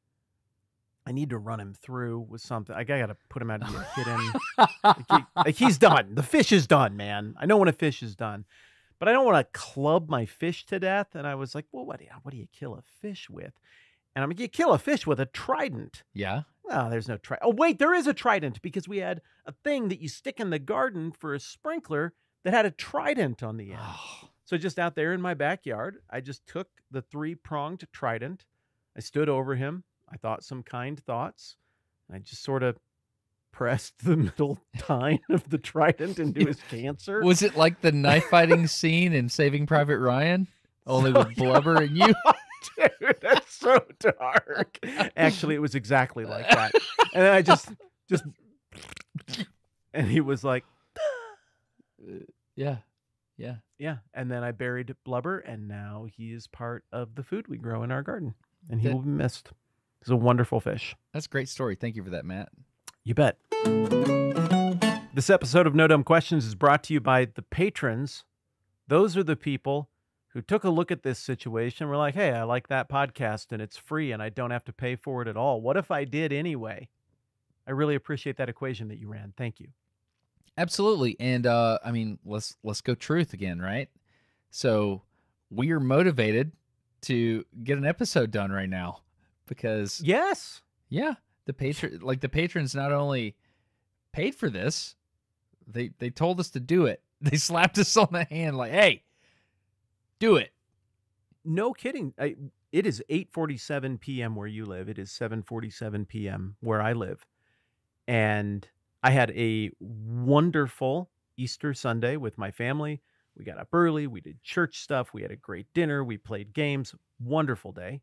I need to run him through with something. Like, I got to put him out and hit him. Like, he- like, he's done. The fish is done, man. I know when a fish is done, but I don't want to club my fish to death. And I was like, well, what do you, what do you kill a fish with? And I'm like, you kill a fish with a trident. yeah. Oh, there's no trident. Oh, wait, there is a trident because we had a thing that you stick in the garden for a sprinkler that had a trident on the end. So just out there in my backyard, I just took the three pronged trident. I stood over him. I thought some kind thoughts. I just sort of pressed the middle tine of the trident into his cancer. was it like the knife fighting scene in Saving Private Ryan? Only So- with blubber and you. Dude, that's so dark. Actually, it was exactly like that. And I just, just, and he was like, Yeah. Yeah. yeah. And then I buried Blubber, and now he is part of the food we grow in our garden, and he That- will be missed. He's a wonderful fish. That's a great story. Thank you for that, Matt. You bet. This episode of No Dumb Questions is brought to you by the patrons. Those are the people who took a look at this situation. We're like, hey, I like that podcast and it's free and I don't have to pay for it at all. What if I did anyway? I really appreciate that equation that you ran. Thank you. Absolutely. And uh I mean, let's let's go truth again, right? So we are motivated to get an episode done right now because Yes. yeah, the patron like the patrons not only paid for this, they they told us to do it. They slapped us on the hand like, "Hey, do it." No kidding. I, it is 8:47 p.m. where you live. It is 7:47 p.m. where I live. And I had a wonderful Easter Sunday with my family. We got up early, we did church stuff, we had a great dinner, we played games. Wonderful day.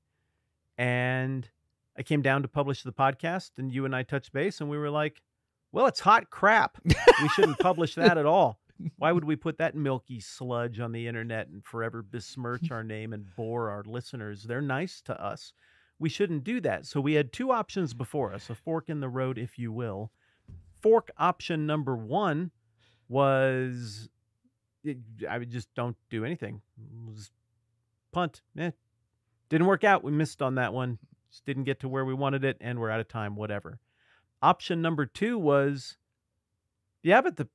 And I came down to publish the podcast and you and I touched base and we were like, "Well, it's hot crap. We shouldn't publish that at all." Why would we put that milky sludge on the internet and forever besmirch our name and bore our listeners? They're nice to us. We shouldn't do that. So we had two options before us, a fork in the road, if you will. Fork option number one was it, I would just don't do anything. Just punt. Eh. Didn't work out. We missed on that one. Just didn't get to where we wanted it, and we're out of time. Whatever. Option number two was, yeah, but the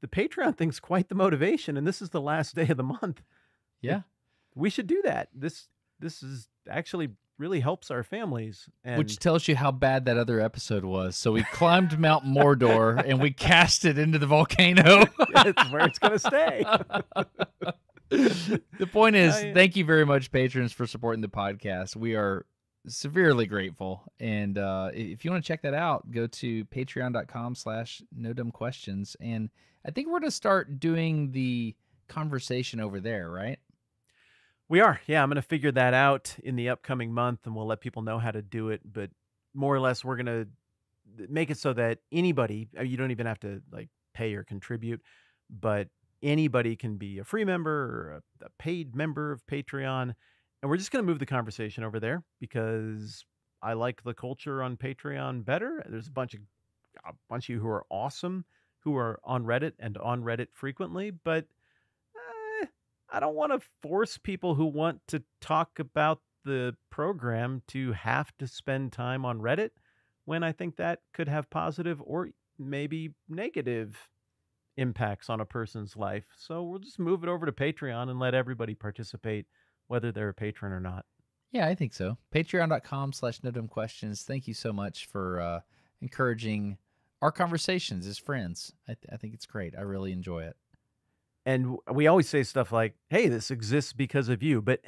the Patreon thing's quite the motivation, and this is the last day of the month. Yeah. We should do that. This this is actually really helps our families. And Which tells you how bad that other episode was. So we climbed Mount Mordor and we cast it into the volcano. it's where it's gonna stay. the point is, I- thank you very much, patrons, for supporting the podcast. We are severely grateful. And uh, if you want to check that out, go to patreon.com slash no dumb questions. And I think we're going to start doing the conversation over there, right? We are. Yeah, I'm going to figure that out in the upcoming month and we'll let people know how to do it. But more or less, we're going to make it so that anybody, uh, you don't even have to like pay or contribute, but anybody can be a free member or a, a paid member of Patreon. And we're just going to move the conversation over there because I like the culture on Patreon better. There's a bunch of a bunch of you who are awesome who are on Reddit and on Reddit frequently, but I don't want to force people who want to talk about the program to have to spend time on Reddit when I think that could have positive or maybe negative impacts on a person's life. So we'll just move it over to Patreon and let everybody participate, whether they're a patron or not. Yeah, I think so. Patreon.com slash no questions. Thank you so much for uh, encouraging our conversations as friends. I, th- I think it's great. I really enjoy it. And we always say stuff like, hey, this exists because of you. But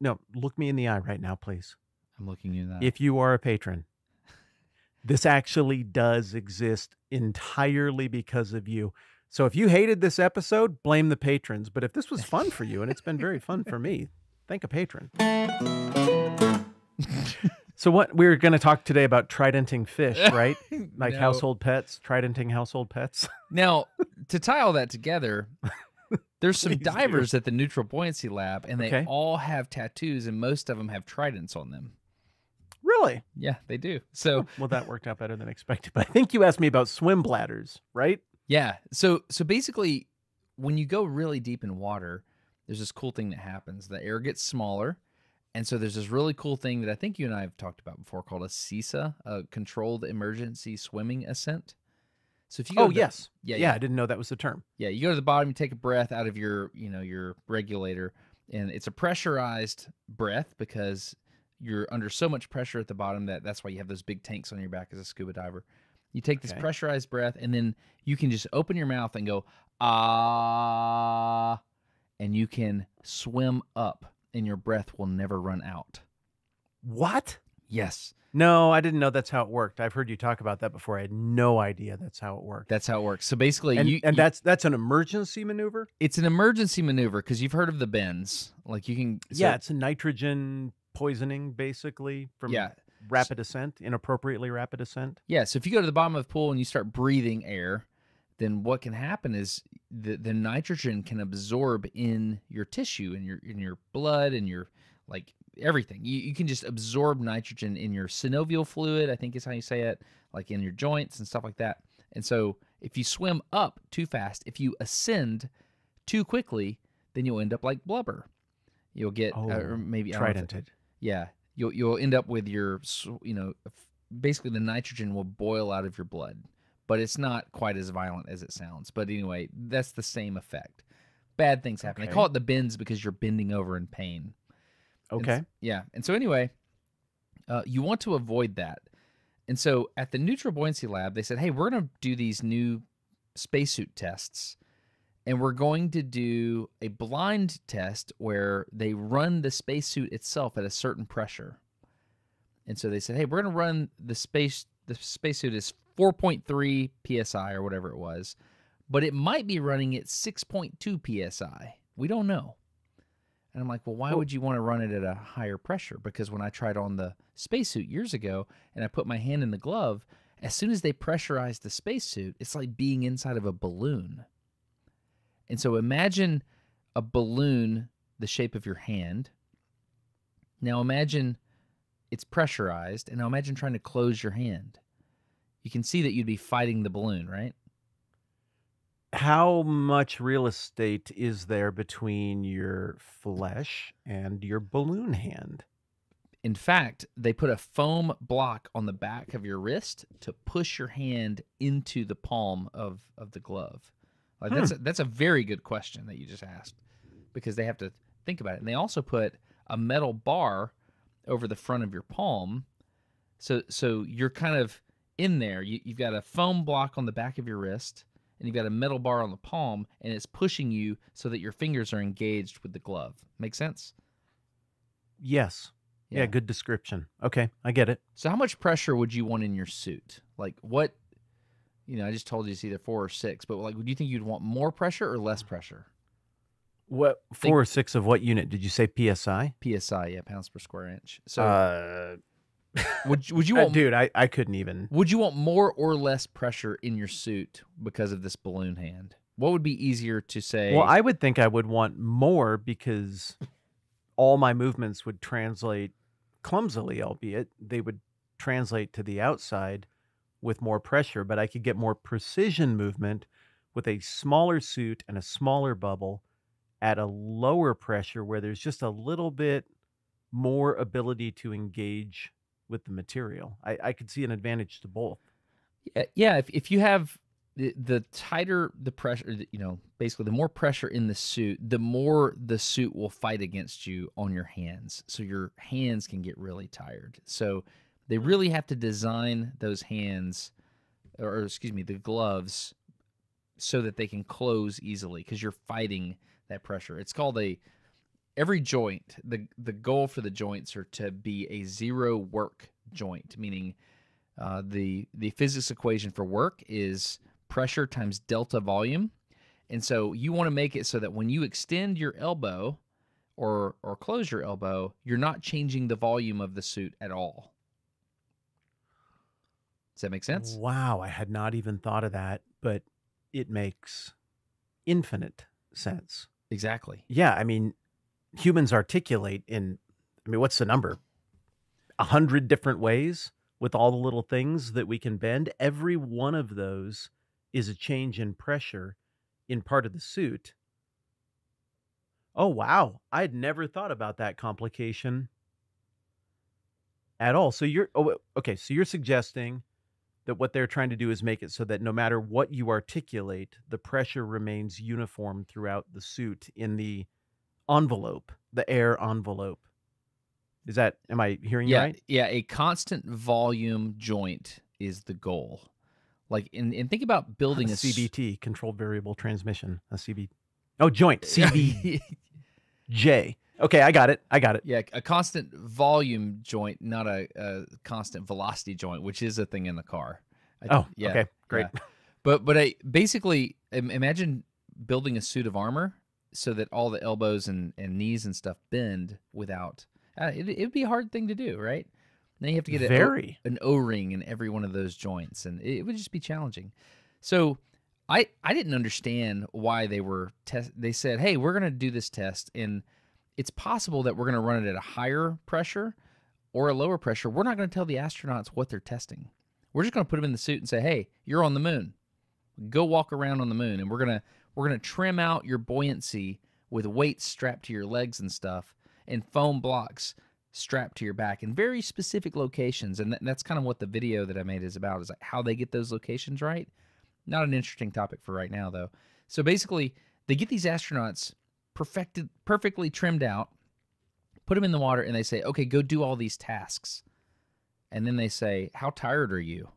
no, look me in the eye right now, please. I'm looking you in that. if you are a patron. This actually does exist entirely because of you. So if you hated this episode, blame the patrons. But if this was fun for you, and it's been very fun for me, thank a patron. so what we're going to talk today about tridenting fish, right? Like No. household pets, tridenting household pets. Now, to tie all that together, there's some Please do. divers at the Neutral Buoyancy Lab, and they Okay. all have tattoos, and most of them have tridents on them. really? Yeah, they do. So, Well, that worked out better than expected. But I think you asked me about swim bladders, right? yeah. So, so basically, when you go really deep in water, there's this cool thing that happens. The air gets smaller, And so there's this really cool thing that I think you and I have talked about before called a CESA, a controlled emergency swimming ascent. So if you go Oh the- yes, yeah, yeah, I didn't know that was the term. yeah, you go to the bottom, you take a breath out of your, you know, your regulator, and it's a pressurized breath because you're under so much pressure at the bottom that that's why you have those big tanks on your back as a scuba diver. You take this Okay. pressurized breath, and then you can just open your mouth and go ah, and you can swim up, and your breath will never run out. What? Yes, No, I didn't know that's how it worked. I've heard you talk about that before. I had no idea that's how it worked. that's how it works. So basically, and, you and you- that's that's an emergency maneuver. it's an emergency maneuver because you've heard of the bends. Like you can, so- yeah, it's a nitrogen poisoning, basically from yeah. rapid ascent, inappropriately rapid ascent. Yeah, so if you go to the bottom of the pool and you start breathing air, then what can happen is the, the nitrogen can absorb in your tissue, in your in your blood, and your like everything. You, you can just absorb nitrogen in your synovial fluid, I think is how you say it, like in your joints and stuff like that. And so if you swim up too fast, if you ascend too quickly, then you'll end up like blubber. You'll get uh, Oh, or maybe I don't know if it- Tridented. yeah, you'll you'll end up with your you know basically the nitrogen will boil out of your blood, but it's not quite as violent as it sounds. But anyway, that's the same effect. Bad things happen. They call it the bends because you're bending over in pain. And Okay. yeah, and so anyway, uh, you want to avoid that. And so at the Neutral Buoyancy Lab, they said, "Hey, we're going to do these new spacesuit tests." and we're going to do a blind test where they run the spacesuit itself at a certain pressure. And so they said, "Hey, we're going to run the space the spacesuit is 4.3 psi or whatever it was, but it might be running at 6.2 psi. We don't know." And I'm like, "Well, why would you want to run it at a higher pressure? Because when I tried on the spacesuit years ago and I put my hand in the glove, as soon as they pressurized the spacesuit, it's like being inside of a balloon." And so imagine a balloon the shape of your hand. Now imagine it's pressurized, and now imagine trying to close your hand. You can see that you'd be fighting the balloon, right? How much real estate is there between your flesh and your balloon hand? In fact, they put a foam block on the back of your wrist to push your hand into the palm of, of the glove. Like that's a, that's a very good question that you just asked because they have to think about it. And they also put a metal bar over the front of your palm, so so you're kind of in there. You, you've got a foam block on the back of your wrist, and you've got a metal bar on the palm, and it's pushing you so that your fingers are engaged with the glove. Make sense? Yes. Yeah. good description. Okay, I get it. So how much pressure would you want in your suit? Like what? You know, I just told you it's either four or six, but like, would you think you'd want more pressure or less pressure? What Think- four or six of what unit? Did you say PSI? PSI, yeah, pounds per square inch. So uh, would you- would you uh, want dude, I, I couldn't even. would you want more or less pressure in your suit because of this balloon hand? What would be easier to say? Well, I would think I would want more because all my movements would translate clumsily, albeit they would translate to the outside with more pressure, but I could get more precision movement with a smaller suit and a smaller bubble at a lower pressure where there's just a little bit more ability to engage with the material. I, I could see an advantage to both. Yeah, yeah. If if you have the, the tighter the pressure, you know, basically the more pressure in the suit, the more the suit will fight against you on your hands. So your hands can get really tired. So they hmm. really have to design those hands, or, or excuse me, the gloves, so that they can close easily because you're fighting that pressure. It's called a every joint. the The goal for the joints are to be a zero work joint, meaning uh, the the physics equation for work is pressure times delta volume, and so you want to make it so that when you extend your elbow or or close your elbow, you're not changing the volume of the suit at all. Does that make sense? Wow, I had not even thought of that, but it makes infinite sense. Exactly. Yeah, I mean, humans articulate in, I mean, what's the number? A hundred different ways with all the little things that we can bend. Every one of those is a change in pressure in part of the suit. Oh, wow. I'd never thought about that complication at all. So you're oh, okay. So you're suggesting that what they're trying to do is make it so that no matter what you articulate, the pressure remains uniform throughout the suit in the envelope, the air envelope. Is that am I hearing you Yeah, right? yeah. A constant volume joint is the goal. Like, and, and think about ah, building a, a s- CVT, controlled variable transmission, a CB. Oh, joint CVJ. Okay, I got it. I got it. yeah, a constant volume joint, not a, a constant velocity joint, which is a thing in the car. I- Oh, okay, great. yeah. But but I basically im- imagine building a suit of armor so that all the elbows and, and knees and stuff bend without. Uh, it, it'd be a hard thing to do, right? Then you have to get a- Very. an O ring in every one of those joints, and it would just be challenging. So I I didn't understand why they were test. They said, "Hey, we're going to do this test, and it's possible that we're going to run it at a higher pressure or a lower pressure. We're not going to tell the astronauts what they're testing. We're just going to put them in the suit and say, "Hey, you're on the moon. Go walk around on the moon, and we're gonna we're gonna trim out your buoyancy with weights strapped to your legs and stuff, and foam blocks." strapped to your back in very specific locations and that's kind of what the video that i made is about is like how they get those locations right. Not an interesting topic for right now though. So basically they get these astronauts perfected perfectly trimmed out put them in the water and they say okay go do all these tasks. And then they say how tired are you?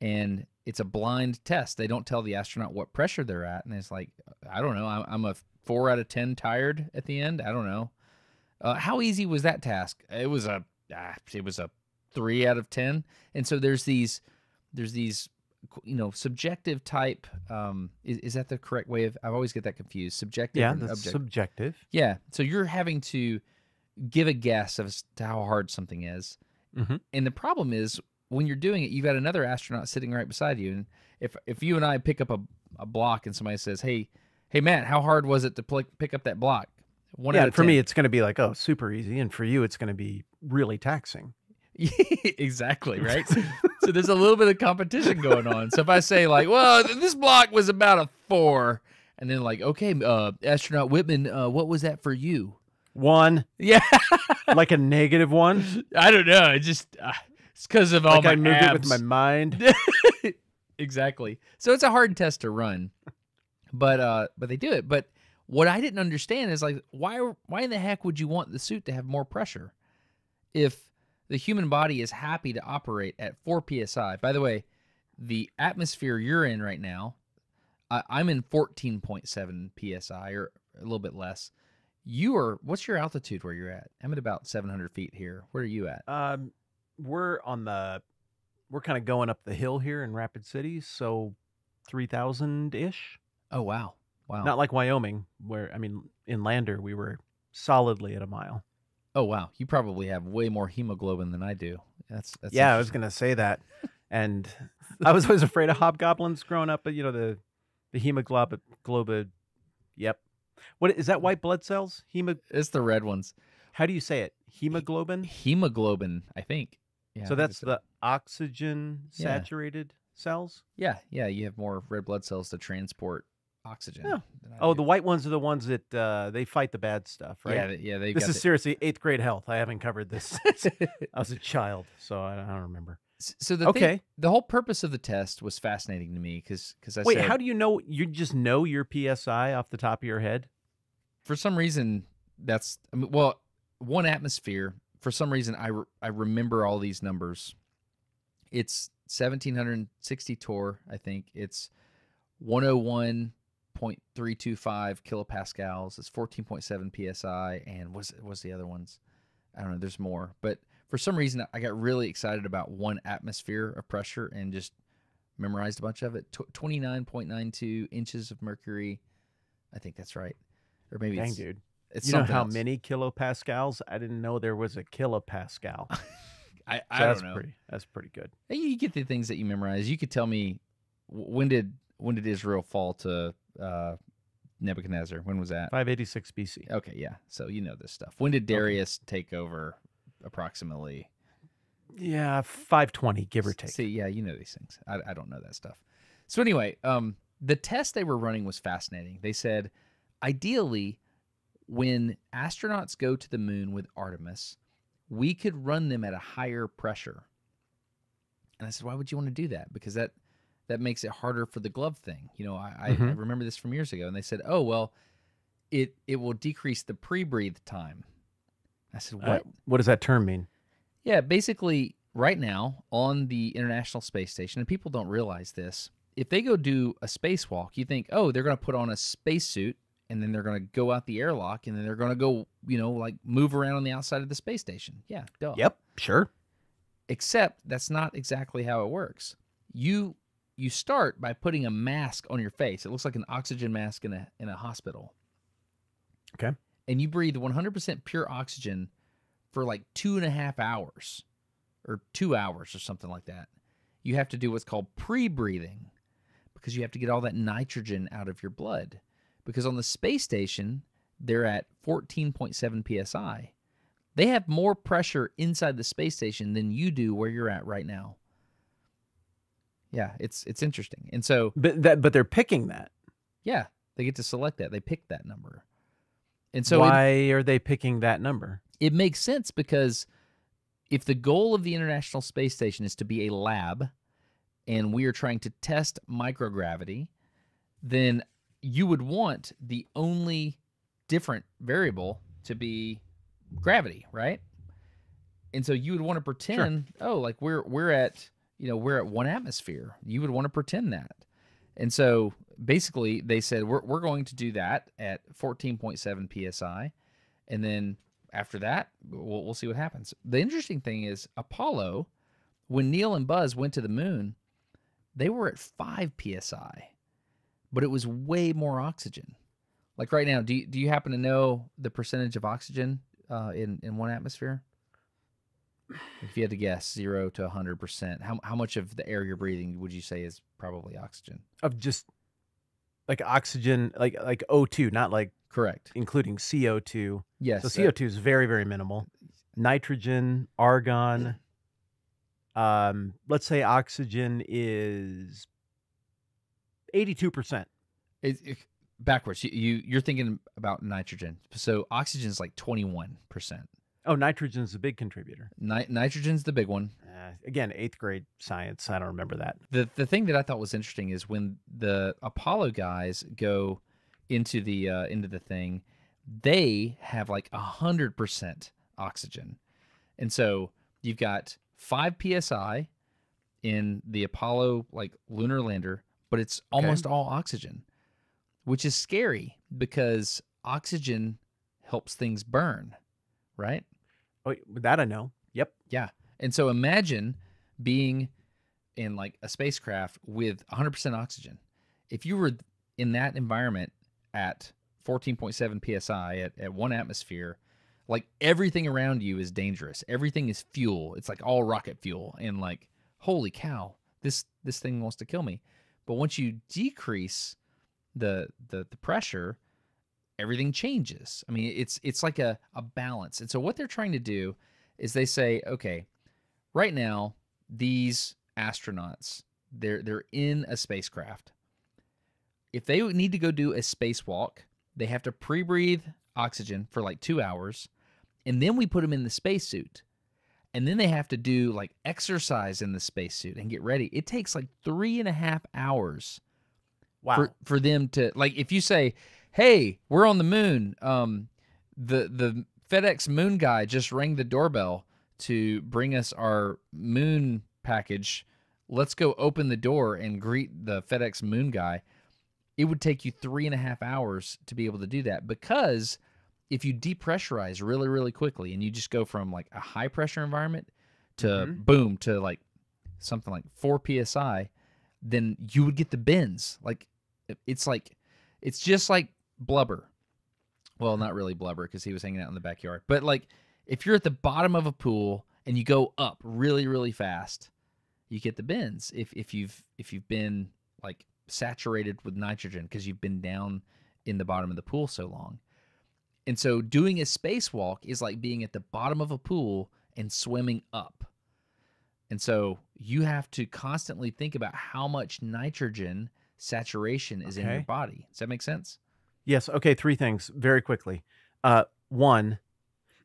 And it's a blind test they don't tell the astronaut what pressure they're at and it's like i don't know i'm, I'm a four out of ten tired at the end i don't know uh, how easy was that task? It was a ah, it was a three out of ten. And so there's these there's these you know subjective type. Um, is, is that the correct way of? I always get that confused. Subjective. Yeah, that's objective. subjective. yeah. So you're having to give a guess as to how hard something is. Mhm. And the problem is when you're doing it, you've got another astronaut sitting right beside you. And if if you and I pick up a, a block and somebody says, "Hey, hey Matt, how hard was it to pl- pick up that block?" One yeah, out and of for 10. me, it's going to be like, oh, super easy, and for you, it's going to be really taxing. exactly right so there's a little bit of competition going on so if i say like well this block was about a four and then like okay uh astronaut whitman uh what was that for you One, yeah like a negative one, i don't know it just uh, it's because of all like my I moved it with my mind. exactly. So it's a hard test to run. But uh but they do it. But what i didn't understand is like why why in the heck would you want the suit to have more pressure if the human body is happy to operate at 4 psi by the way the atmosphere you're in right now I, i'm in 14.7 psi or a little bit less. You are what's your altitude where you're at? I'm at about 700 feet here. Where are you at? Um, we're on the, we're kind of going up the hill here in Rapid City, so three thousand ish. oh wow wow Not like Wyoming, where I mean, in Lander we were solidly at a mile. Oh wow, you probably have way more hemoglobin than I do. That's, that's yeah, I was gonna say that, and I was always afraid of hobgoblins growing up. But you know the, the hemoglobin, globin, yep. What is that? White blood cells? Hemo? It's the red ones. How do you say it? Hemoglobin. Hemoglobin, I think. Yeah, so that's the oxygen Yeah. saturated cells. yeah, yeah. You have more red blood cells to transport oxygen. Yeah. Oh, do. the white ones are the ones that uh, they fight the bad stuff, right? yeah, yeah. This got is the- seriously eighth grade health. I haven't covered this. since I was a child, so I, don't remember. So the thing- Okay. the whole purpose of the test was fascinating to me because because I Wait, said how do you know? You just know your psi off the top of your head? for some reason that's I mean, well one atmosphere for some reason I re- I remember all these numbers. It's 1760 torr, I think. It's 101.325 kilopascals. It's 14.7 psi and what's what's the other ones? I don't know, there's more. But for some reason I got really excited about one atmosphere of pressure and just memorized a bunch of it. Tw 29.92 inches of mercury. I think that's right. Or maybe Dang, dude. It's you know how else. many kilopascals? I didn't know there was a kilopascal. So I, I that's don't know. pretty. That's pretty good. Hey, You get the things that you memorize. You could tell me when did when did Israel fall to uh, Nebuchadnezzar? When was that? 586 BC. Okay, yeah. So you know this stuff. When did Darius take over? Approximately. Yeah, 520, give or take. See, yeah, you know these things. I, I don't know that stuff. So anyway, um, the test they were running was fascinating. They said, ideally, when astronauts go to the moon with Artemis, we could run them at a higher pressure. And I said, why would you want to do that? Because that that makes it harder for the glove thing. You know, I, I, I remember this from years ago, and they said, oh well, it it will decrease the pre-breathe time. I said, Uh, what? what does that term mean? Yeah, basically, right now on the International Space Station, and people don't realize this, if they go do a spacewalk, you think, oh, they're going to put on a spacesuit and then they're going to go out the airlock and then they're going to go, you know, like move around on the outside of the space station. Yeah, duh. Yep, sure. Except that's not exactly how it works. You you start by putting a mask on your face. It looks like an oxygen mask in a in a hospital. Okay. And you breathe 100% pure oxygen for like two and a half hours or two hours or something like that. You have to do what's called pre breathing because you have to get all that nitrogen out of your blood. Because on the space station, they're at 14.7 psi. They have more pressure inside the space station than you do where you're at right now. Yeah, it's it's interesting. And so, But that but they're picking that. yeah, they get to select that. They pick that number. And so it, Why are they picking that number? it makes sense because if the goal of the International Space Station is to be a lab and we are trying to test microgravity, then you would want the only different variable to be gravity, right? And so you would want to pretend, oh, like we're we're at, you know, we're at one atmosphere. You would want to pretend that. And so basically they said we're we're going to do that at 14.7 psi and then after that we'll, we'll see what happens. The interesting thing is Apollo when Neil and Buzz went to the moon, they were at 5 psi. But it was way more oxygen. Like right now, do you, do you happen to know the percentage of oxygen uh, in in one atmosphere? If you had to guess, zero to hundred percent, how how much of the air you're breathing would you say is probably oxygen? Of just like oxygen, like like O2, not like Correct. including CO2. Yes. So uh, CO2 is very very minimal. Nitrogen, argon. Um, let's say oxygen is 82%. it- it- backwards. You, you you're thinking about nitrogen. So oxygen is like twenty one percent. Oh, nitrogen's a big contributor. Ni- nitrogen's the big one. Uh, again, eighth grade science. I don't remember that. The the thing that I thought was interesting is when the Apollo guys go into the uh, into the thing, they have like a hundred percent oxygen, and so you've got five psi in the Apollo like lunar lander, but it's almost all oxygen, which is scary because oxygen helps things burn, right? Oh, that I know. Yep. Yeah. And so imagine being in like a spacecraft with 100% oxygen. If you were in that environment at 14.7 psi at, at one atmosphere, like everything around you is dangerous. Everything is fuel. It's like all rocket fuel and like holy cow, this this thing wants to kill me. But once you decrease the the the pressure, everything changes. I mean, it's it's like a a balance. And so what they're trying to do is they say, okay, right now these astronauts they're they're in a spacecraft. If they need to go do a spacewalk, they have to pre-breathe oxygen for like 2 hours and then we put them in the spacesuit. And then they have to do like exercise in the spacesuit and get ready. It takes like three and a half hours Wow. for for them to like if you say hey we're on the moon um the the fedex moon guy just rang the doorbell to bring us our moon package let's go open the door and greet the fedex moon guy it would take you three and a half hours to be able to do that because if you depressurize really really quickly and you just go from like a high pressure environment to Mhm. boom to like something like 4 psi then you would get the bends. Like it's like it's just like blubber. Well, not really blubber because he was hanging out in the backyard. But like if you're at the bottom of a pool and you go up really really fast, you get the bends. If if you've if you've been like saturated with nitrogen because you've been down in the bottom of the pool so long. And so doing a spacewalk is like being at the bottom of a pool and swimming up. And so you have to constantly think about how much nitrogen saturation is in your body. Does that make sense? Yes. Okay. Three things very quickly. Uh, one,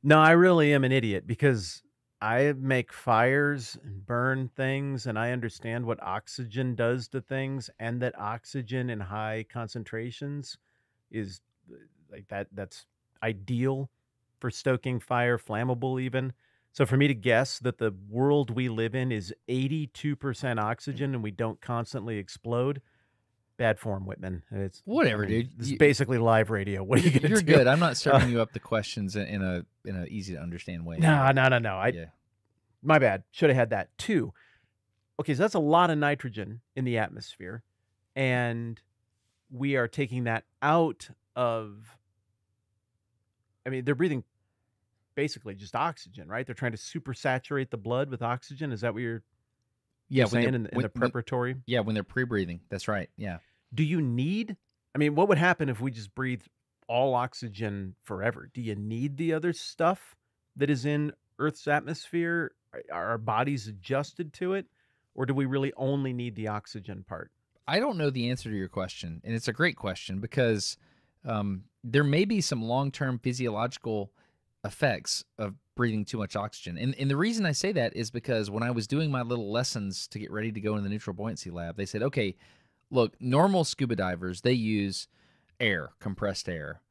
No, I really am an idiot because I make fires and burn things, and I understand what oxygen does to things, and that oxygen in high concentrations is like that. That's ideal for stoking fire, flammable even. So for me to guess that the world we live in is 82% oxygen and we don't constantly explode, bad form, Whitman. It's I Whatever, mean, dude. This is You- basically live radio. What are you You're, gonna you're do? good. I'm not uh, serving you up the questions in, in a in a easy to understand way. No, no, no, no. I yeah. my bad. Should have had that too. Okay, so that's a lot of nitrogen in the atmosphere, and we are taking that out of. I mean, they're breathing basically just oxygen, right? They're trying to supersaturate the blood with oxygen. Is that what you're, Yeah, you're when saying in, the- in when- the when- preparatory? yeah, when they're pre-breathing. That's right. Yeah. Do you need? I mean, what would happen if we just breathed all oxygen forever? Do you need the other stuff that is in Earth's atmosphere? Are our bodies adjusted to it, or do we really only need the oxygen part? I don't know the answer to your question, and it's a great question because um, there may be some long-term physiological effects of breathing too much oxygen. And and the reason I say that is because when I was doing my little lessons to get ready to go in the neutral buoyancy lab, they said, "Okay, look, normal scuba divers, they use air, compressed air.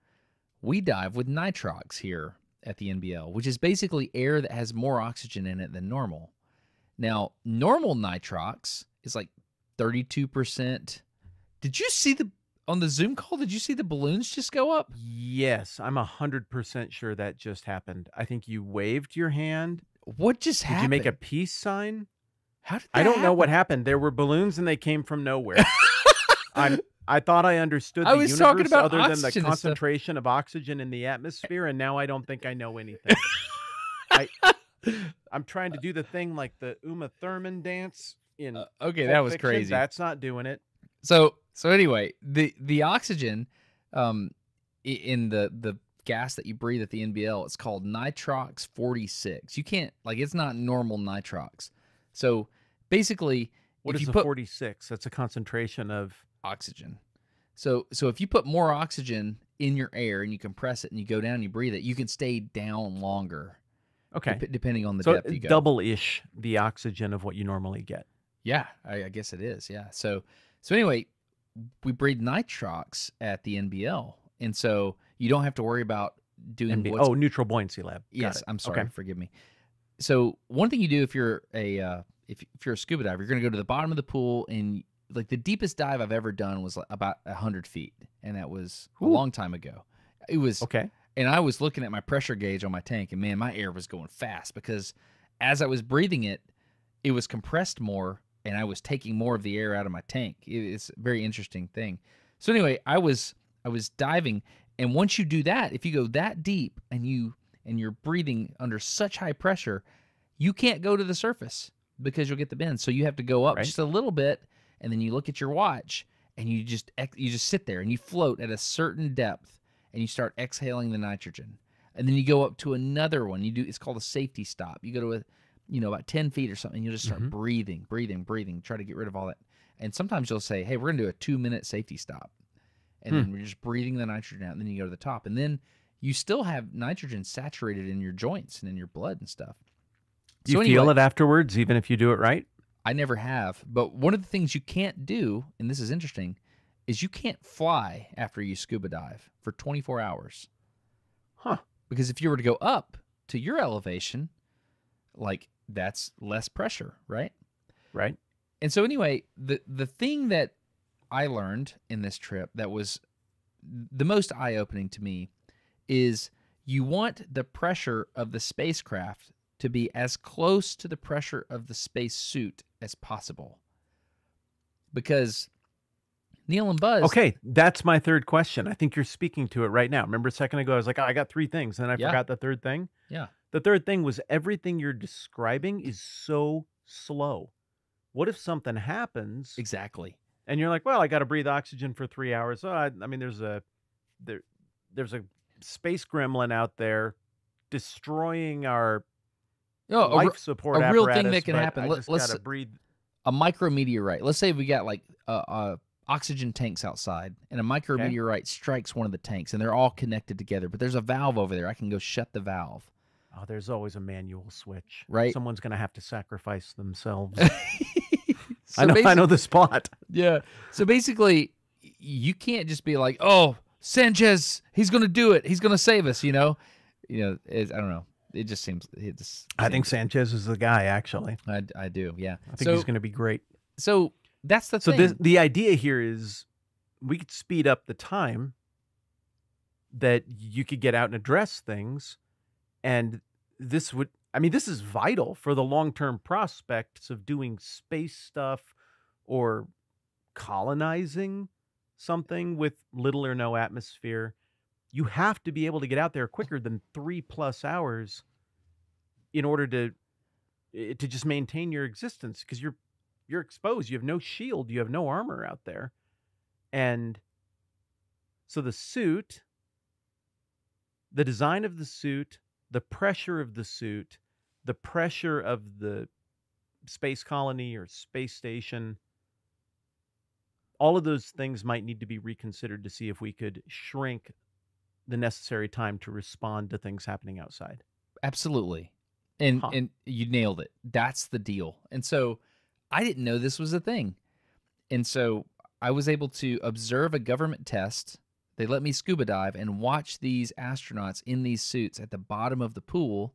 We dive with nitrox here at the NBL, which is basically air that has more oxygen in it than normal. Now, normal nitrox is like 32%. Did you see the on the Zoom call? Did you see the balloons just go up? Yes, I'm a hundred percent sure that just happened. I think you waved your hand. What just Did happened? Did you make a peace sign? How did I don't know what happened. There were balloons and they came from nowhere. I'm I thought I understood I the was universe talking about other than the concentration of oxygen in the atmosphere, and now I don't think I know anything. I I'm trying to do the thing like the Uma Thurman dance in Uh, okay, that was Fiction. crazy. That's not doing it. So so anyway, the the oxygen um in the the gas that you breathe at the NBL, it's called nitrox 46. You can't like it's not normal nitrox. So basically, What if is put 46? That's a concentration of oxygen. So so if you put more oxygen in your air and you compress it and you go down and you breathe it, you can stay down longer. okay. dep- depending on the So depth you go. double-ish the oxygen of what you normally get. Yeah, I, I guess it is. Yeah. So so anyway, we breathe nitrox at the NBL, and so you don't have to worry about doing oh, neutral buoyancy lab. Got Yes, it. I'm sorry. Okay. Forgive me. So one thing you do if you're a uh, if if you're a scuba diver, you're going to go to the bottom of the pool and like the deepest dive I've ever done was about hundred feet, and that was a long time ago. It was, Okay. and I was looking at my pressure gauge on my tank, and man, my air was going fast because as I was breathing it, it was compressed more, and I was taking more of the air out of my tank. It's a very interesting thing. So anyway, I was I was diving, and once you do that, if you go that deep and you and you're breathing under such high pressure, you can't go to the surface because you'll get the bend. So you have to go up Right. just a little bit, and then you look at your watch, and you just you just sit there and you float at a certain depth, and you start exhaling the nitrogen, and then you go up to another one. You do it's called a safety stop. You go to a you know about ten feet or something. you'll just start Mhm. breathing, breathing, breathing, try to get rid of all that. And sometimes you'll say, "Hey, we're gonna do a two minute safety stop," and Hmm. then we're just breathing the nitrogen out, and then you go to the top, and then you still have nitrogen saturated in your joints and in your blood and stuff. Do you So feel it afterwards, even if you do it right? I never have, but one of the things you can't do, and this is interesting, is you can't fly after you scuba dive for 24 hours. Huh. Because if you were to go up to your elevation, like that's less pressure, right? Right. And so anyway, the the thing that I learned in this trip that was the most eye-opening to me is you want the pressure of the spacecraft to be as close to the pressure of the space suit as possible. Because Neil and Buzz Okay, that's my third question. I think you're speaking to it right now. Remember a second ago, I was like, oh, I got three things, and I Yeah. forgot the third thing. Yeah. The third thing was everything you're describing is so slow. What if something happens Exactly. and you're like, well, I got to breathe oxygen for three hours? Oh, I, I mean, there's a there, there's a space gremlin out there destroying our No, a, life r- support a real thing that can happen. I Let, let's gotta breathe. a micrometeorite. Let's say we got like uh, uh, oxygen tanks outside, and a micrometeorite strikes one of the tanks, and they're all connected together. But there's a valve over there. I can go shut the valve. Oh, there's always a manual switch. Right. Someone's going to have to sacrifice themselves. So I know. I know the spot. Yeah. So basically, you can't just be like, "Oh, Sanchez, he's going to do it. He's going to save us." You know. You know. I don't know. It just seems. It just. I think Sanchez is the guy. Actually, I, I do. Yeah. I think so he's going to be great. so that's the So thing. this, the idea here is we could speed up the time that you could get out and address things, and this would. I mean, this is vital for the long-term prospects of doing space stuff or colonizing something with little or no atmosphere. You have to be able to get out there quicker than three plus hours in order to eh, to just maintain your existence because you're you're exposed. You have no shield. You have no armor out there. And so the suit, the design of the suit, the pressure of the suit, the pressure of the space colony or space station, all of those things might need to be reconsidered to see if we could shrink the necessary time to respond to things happening outside. Absolutely. And Huh. and you nailed it. That's the deal. And so I didn't know this was a thing. And so I was able to observe a government test. They let me scuba dive and watch these astronauts in these suits at the bottom of the pool.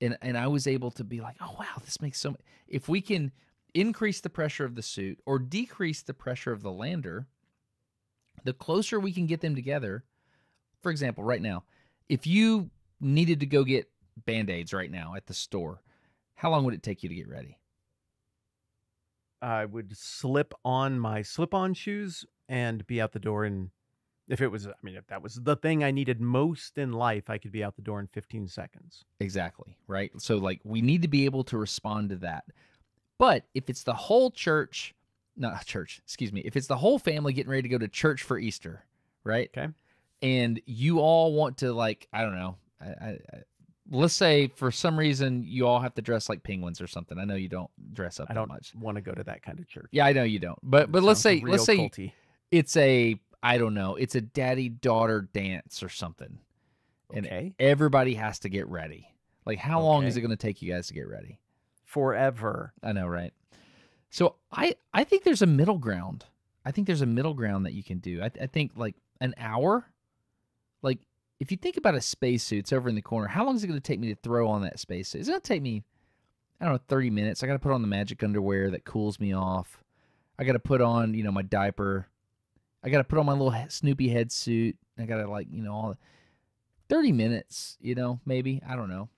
And and I was able to be like, "Oh wow, this makes so much if we can increase the pressure of the suit or decrease the pressure of the lander, the closer we can get them together. For example, right now, if you needed to go get band-aids right now at the store how long would it take you to get ready I would slip on my slip-on shoes and be out the door in if it was I mean if that was the thing I needed most in life, I could be out the door in 15 seconds. exactly right so like we need to be able to respond to that but if it's the whole church not church excuse me if it's the whole family getting ready to go to church for easter right Okay. and you all want to like i don't know I, I, I let's say for some reason you all have to dress like penguins or something i know you don't dress up I that don't much want to go to that kind of church. yeah i know you don't but but let's say let's say culty. it's a I don't know, it's a daddy daughter dance or something. and. Everybody has to get ready. Like how long is it going to take you guys to get ready? Forever. I know, right? So I I think there's a middle ground. I think there's a middle ground that you can do. I, I think like an hour. Like if you think about a spacesuit, it's over in the corner. How long is it going to take me to throw on that spacesuit? It's going to take me, I don't know, 30 minutes. I got to put on the magic underwear that cools me off. I got to put on, you know, my diaper. I got to put on my little Snoopy head suit. I got to like, you know, all 30 minutes, you know, maybe. I don't know.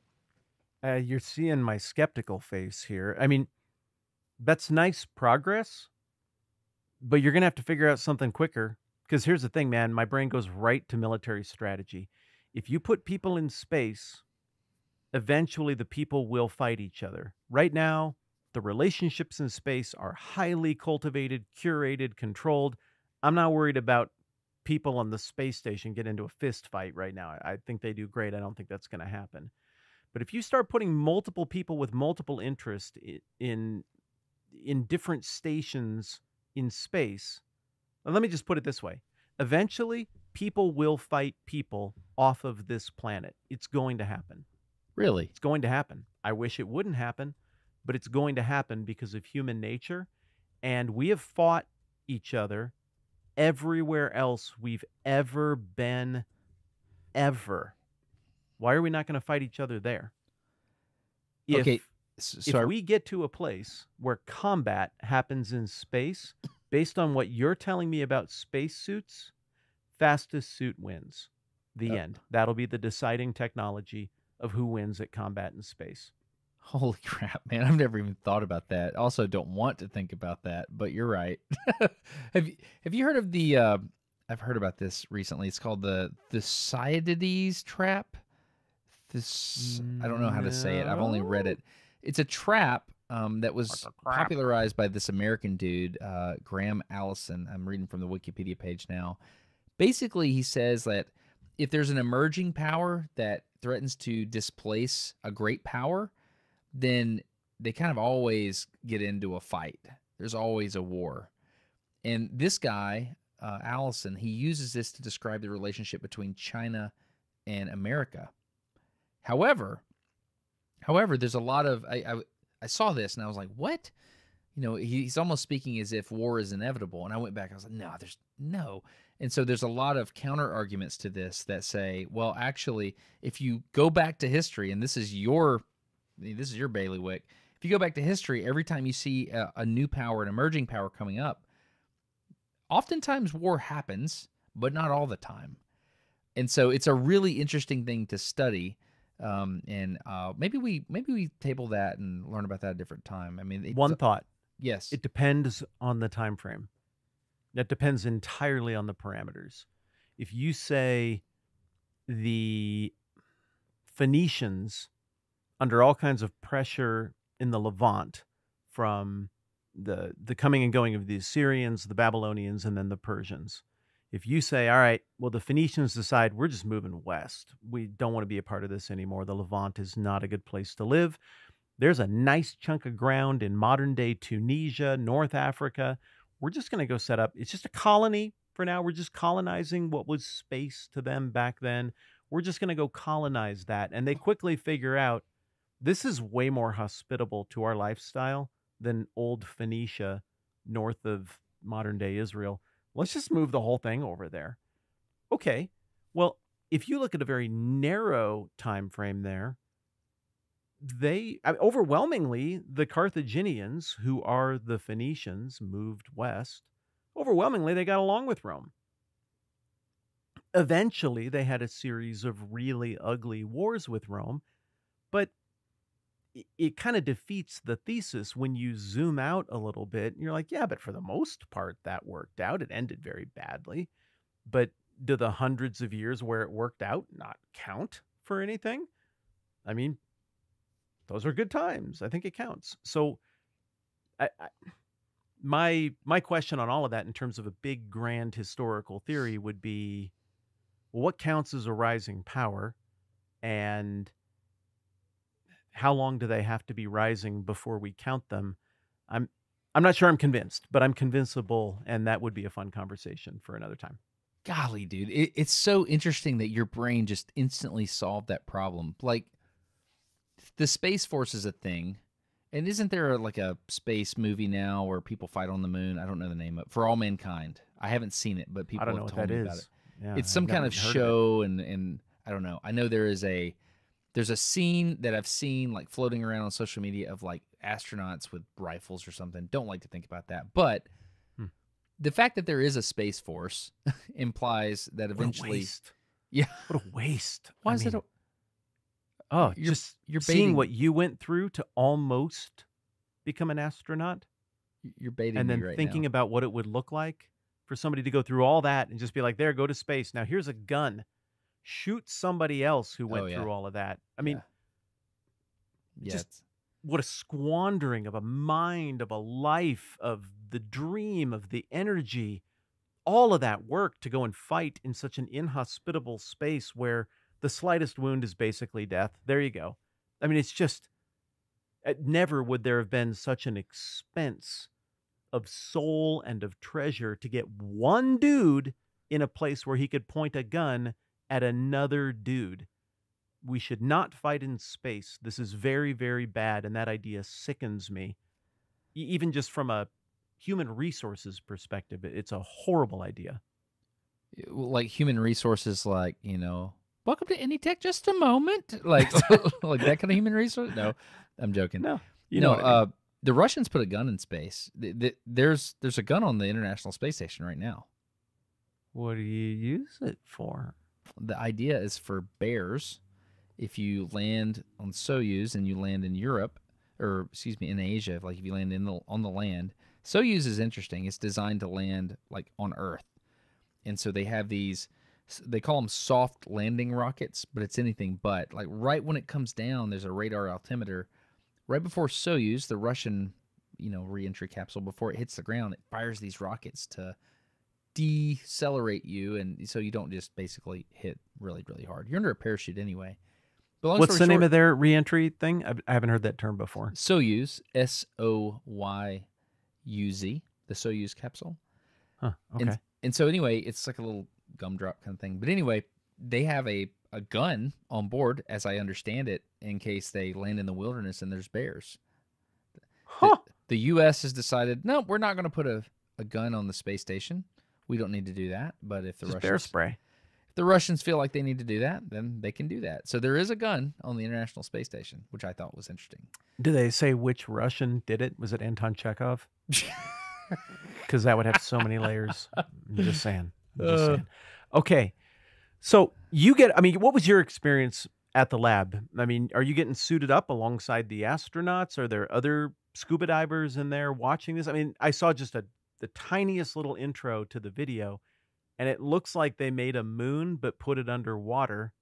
Uh, you're seeing my skeptical face here. I mean, that's nice progress, but you're going to have to figure out something quicker. Because here's the thing, man my brain goes right to military strategy. If you put people in space, eventually the people will fight each other. Right now, the relationships in space are highly cultivated, curated, controlled. I'm not worried about people on the space station get into a fist fight right now. I think they do great. I don't think that's going to happen. But if you start putting multiple people with multiple interest in in different stations in space, uh, let me just put it this way: eventually, people will fight people off of this planet. It's going to happen. Really? It's going to happen. I wish it wouldn't happen, but it's going to happen because of human nature, and we have fought each other everywhere else we've ever been, ever. Why are we not going to fight each other there? If, Okay, S- if we get to a place where combat happens in space, based on what you're telling me about spacesuits, fastest suit wins. The Yep. end. That'll be the deciding technology of who wins at combat in space. Holy crap, man! I've never even thought about that. Also, don't want to think about that, but you're right. have you Have you heard of the? Uh, I've heard about this recently. It's called the Thucydides trap. This I don't know how to say it. I've only read it. It's a trap um, that was What's a trap? popularized by this American dude, uh, Graham Allison. I'm reading from the Wikipedia page now. Basically, he says that if there's an emerging power that threatens to displace a great power, then they kind of always get into a fight. There's always a war. And this guy, uh, Allison, he uses this to describe the relationship between China and America. However, However, there's a lot of I, I I saw this and I was like, what? You know, he, he's almost speaking as if war is inevitable. And I went back, I was like, no, there's no. And so there's a lot of counter arguments to this that say, well, actually, if you go back to history, and this is your this is your bailiwick, if you go back to history, every time you see a, a new power, an emerging power coming up, oftentimes war happens, but not all the time. And so it's a really interesting thing to study um, and uh, maybe we maybe we table that and learn about that at a different time. I mean, One thought. yes, It depends on the time frame. That depends entirely on the parameters. If you say the Phoenicians, under all kinds of pressure in the Levant from the the coming and going of the Assyrians, the Babylonians, and then the Persians. If you say, all right, well, the Phoenicians decide we're just moving west. We don't want to be a part of this anymore. The Levant is not a good place to live. There's a nice chunk of ground in modern day Tunisia, North Africa. We're just going to go set up. It's just a colony for now. We're just colonizing what was space to them back then. We're just going to go colonize that. And they quickly figure out this is way more hospitable to our lifestyle than old Phoenicia north of modern day Israel. Let's just move the whole thing over there. Okay. Well, if you look at a very narrow time frame there, they I mean, overwhelmingly the Carthaginians, who are the Phoenicians, moved west. Overwhelmingly, they got along with Rome. Eventually, they had a series of really ugly wars with Rome, but it, kind of defeats the thesis when you zoom out a little bit. And you're like, yeah, but for the most part, that worked out. It ended very badly. But do the hundreds of years where it worked out not count for anything? I mean, those are good times. I think it counts. So, I, I, my my question on all of that, in terms of a big grand historical theory, would be, well, what counts as a rising power, and how long do they have to be rising before we count them? I'm I'm not sure I'm convinced, but I'm convincible, and that would be a fun conversation for another time. golly, dude, it, it's so interesting that your brain just instantly solved that problem. Like the space force is a thing. And isn't there like a space movie now where people fight on the moon? I don't know the name of For All Mankind. I haven't seen it, but people I don't know have what told that me is. about it. Yeah, it's some kind of show and and I don't know. I know there is a there's a scene that I've seen like floating around on social media of like astronauts with rifles or something. Don't like to think about that. But Hmm. the fact that there is a space force implies that What a eventually waste. Yeah. What a waste. Why I is it a, Oh, you're- just you're seeing what you went through to almost become an astronaut, you're baiting and then right thinking now. about what it would look like for somebody to go through all that and just be like, "There, go to space. Now here's a gun. Shoot somebody else who went Oh, yeah. through all of that." I mean, Yeah, just- what a squandering of a mind, of a life, of the dream, of the energy, all of that work to go and fight in such an inhospitable space where the slightest wound is basically death. There you go. I mean, it's just uh, never would there have been such an expense of soul and of treasure to get one dude in a place where he could point a gun at another dude. We should not fight in space. This is very, very bad, and that idea sickens me. Even just from a human resources perspective, it's a horrible idea. like human resources like, you know, welcome to Anytech just a moment. Like like that kind of human resource? No. I'm joking. No, you no, know, I mean. uh, the Russians put a gun in space. Th- th- there's there's a gun on the International Space Station right now. what do you use it for? The idea is for bears. If you land on Soyuz and you land in Europe, or excuse me, in Asia, like if you land in the on the land, Soyuz is interesting. It's designed to land like on Earth, and so they have these. They call them soft landing rockets, but it's anything but. Like right when it comes down, there's a radar altimeter. Right before Soyuz, the Russian, you know, reentry capsule, before it hits the ground, it fires these rockets to decelerate you, and so you don't just basically hit really, really hard. You're under a parachute anyway. What's the story name of their reentry thing? I've, I haven't heard that term before. Soyuz? S O Y U Z, the Soyuz capsule. Huh. Okay. And, and so anyway, it's like a little gumdrop kind of thing. But anyway, they have a a gun on board, as I understand it, in case they land in the wilderness and there's bears. Huh. The, the U.S. has decided, no, we're not going to put a, a gun on the space station. We don't need to do that. But if the Just Russians, bear spray. if the Russians feel like they need to do that, then they can do that. So there is a gun on the International Space Station, which I thought was interesting. Do they say which Russian did it? Was it Anton Chekhov? Because that would have so many layers. I'm just saying. I'm just saying. Okay. So you get, I mean, what was your experience at the lab? I mean, are you getting suited up alongside the astronauts? Are there other scuba divers in there watching this? I mean, I saw just a the tiniest little intro to the video, and it looks like they made a moon but put it underwater.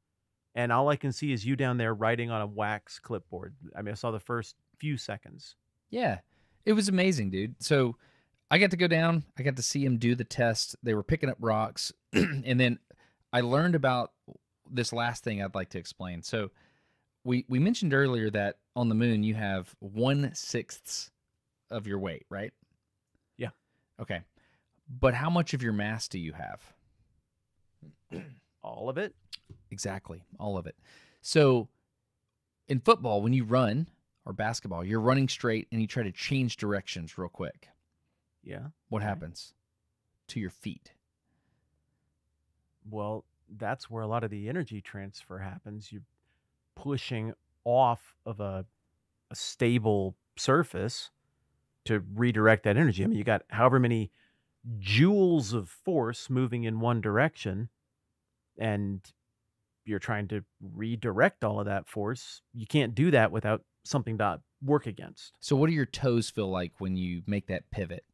And all I can see is you down there writing on a wax clipboard. I mean, I saw the first few seconds. Yeah, it was amazing, dude. So I got to go down. I got to see him do the test. They were picking up rocks, and then I learned about this last thing I'd like to explain. So we we mentioned earlier that on the moon you have one sixths of your weight, right? Okay, but how much of your mass do you have? All of it? Exactly, all of it. So in football, when you run or basketball, you're running straight and you try to change directions real quick. Yeah. What Okay. happens to your feet? Well, that's where a lot of the energy transfer happens. You're pushing off of a, a stable surface to redirect that energy. I mean, you got however many joules of force moving in one direction, and you're trying to redirect all of that force. You can't do that without something to work against. So, what do your toes feel like when you make that pivot?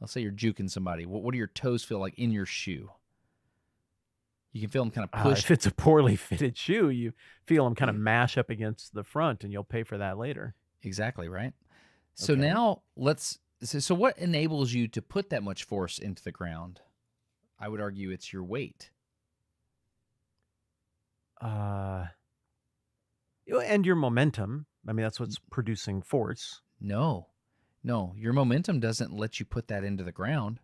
Let's say you're juking somebody. What, what do your toes feel like in your shoe? You can feel them kind of Uh, push. if it's a poorly fitted shoe, you feel them kind of mash up against the front, and you'll pay for that later. exactly, right? So, Okay. now let's. So, so, what enables you to put that much force into the ground? I would argue it's your weight. Uh, and your momentum. I mean, that's what's producing force. No, no, your momentum doesn't let you put that into the ground.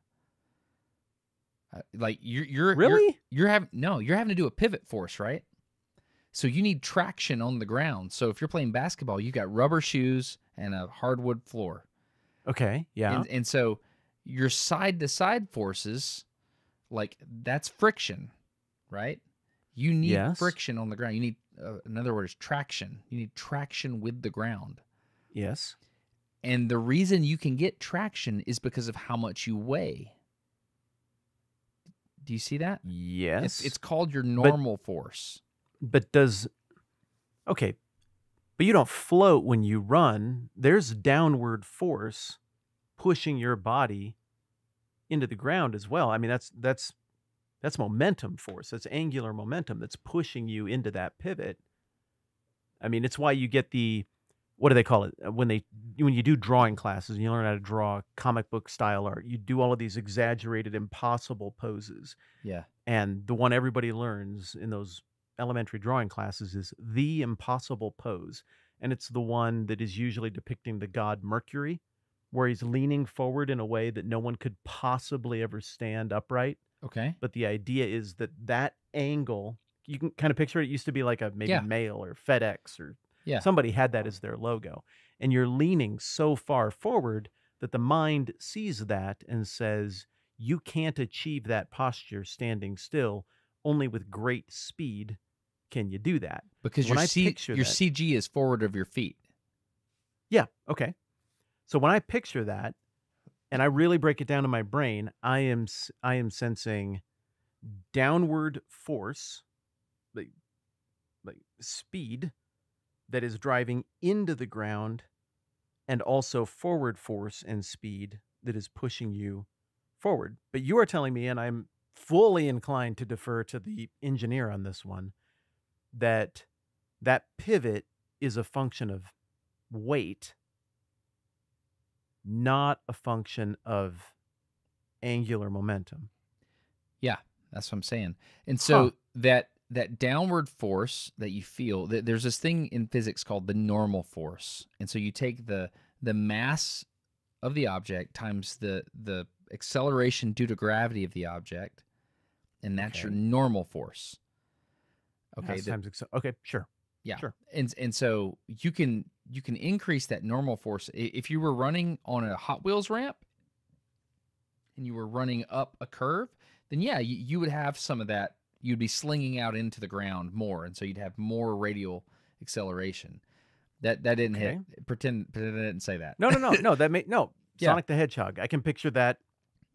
Uh, like you're you're you're- Really? you're having no, you're having to do a pivot force, right? So you need traction on the ground. So if you're playing basketball, you've got rubber shoes and a hardwood floor. Okay. Yeah. And, and so your side to side forces, like that's friction, right? You need Yes. friction on the ground. You need, uh, in other words, traction. You need traction with the ground. yes. And the reason you can get traction is because of how much you weigh. Do you see that? Yes. It's, it's called your normal force. But does okay, but you don't float when you run. There's downward force pushing your body into the ground as well. I mean, that's that's that's momentum force. That's angular momentum that's pushing you into that pivot. I mean, it's why you get the what do they call it when they when you do drawing classes and you learn how to draw comic book style art. You do all of these exaggerated, impossible poses. Yeah. And the one everybody learns in those elementary drawing classes is the impossible pose. And it's the one that is usually depicting the god Mercury, where he's leaning forward in a way that no one could possibly ever stand upright. Okay. But the idea is that that angle, you can kind of picture it, it used to be like a maybe Yeah. mail or FedEx or Yeah. somebody had that as their logo. And you're leaning so far forward that the mind sees that and says, you can't achieve that posture standing still. Only with great speed can you do that. Because when your, I C, picture your that- CG is forward of your feet. Yeah. Okay. So when I picture that and I really break it down in my brain, I am I am sensing downward force, like like speed that is driving into the ground and also forward force and speed that is pushing you forward. But you are telling me and I'm fully inclined to defer to the engineer on this one that that pivot is a function of weight, not a function of angular momentum. Yeah, that's what I'm saying. And so Huh. that that downward force that you feel, th- there's this thing in physics called the normal force. And so you take the the mass of the object times the the acceleration due to gravity of the object, and that's your normal force. Okay, the- times okay, sure. Yeah. Sure. And and so you can you can increase that normal force if you were running on a Hot Wheels ramp and you were running up a curve, then yeah, you, you would have some of that. You'd be slinging out into the ground more, and so you'd have more radial acceleration. That that didn't hit. Pretend pretend I didn't say that. No, no, no, no. That made no Yeah. Sonic the Hedgehog. I can picture that.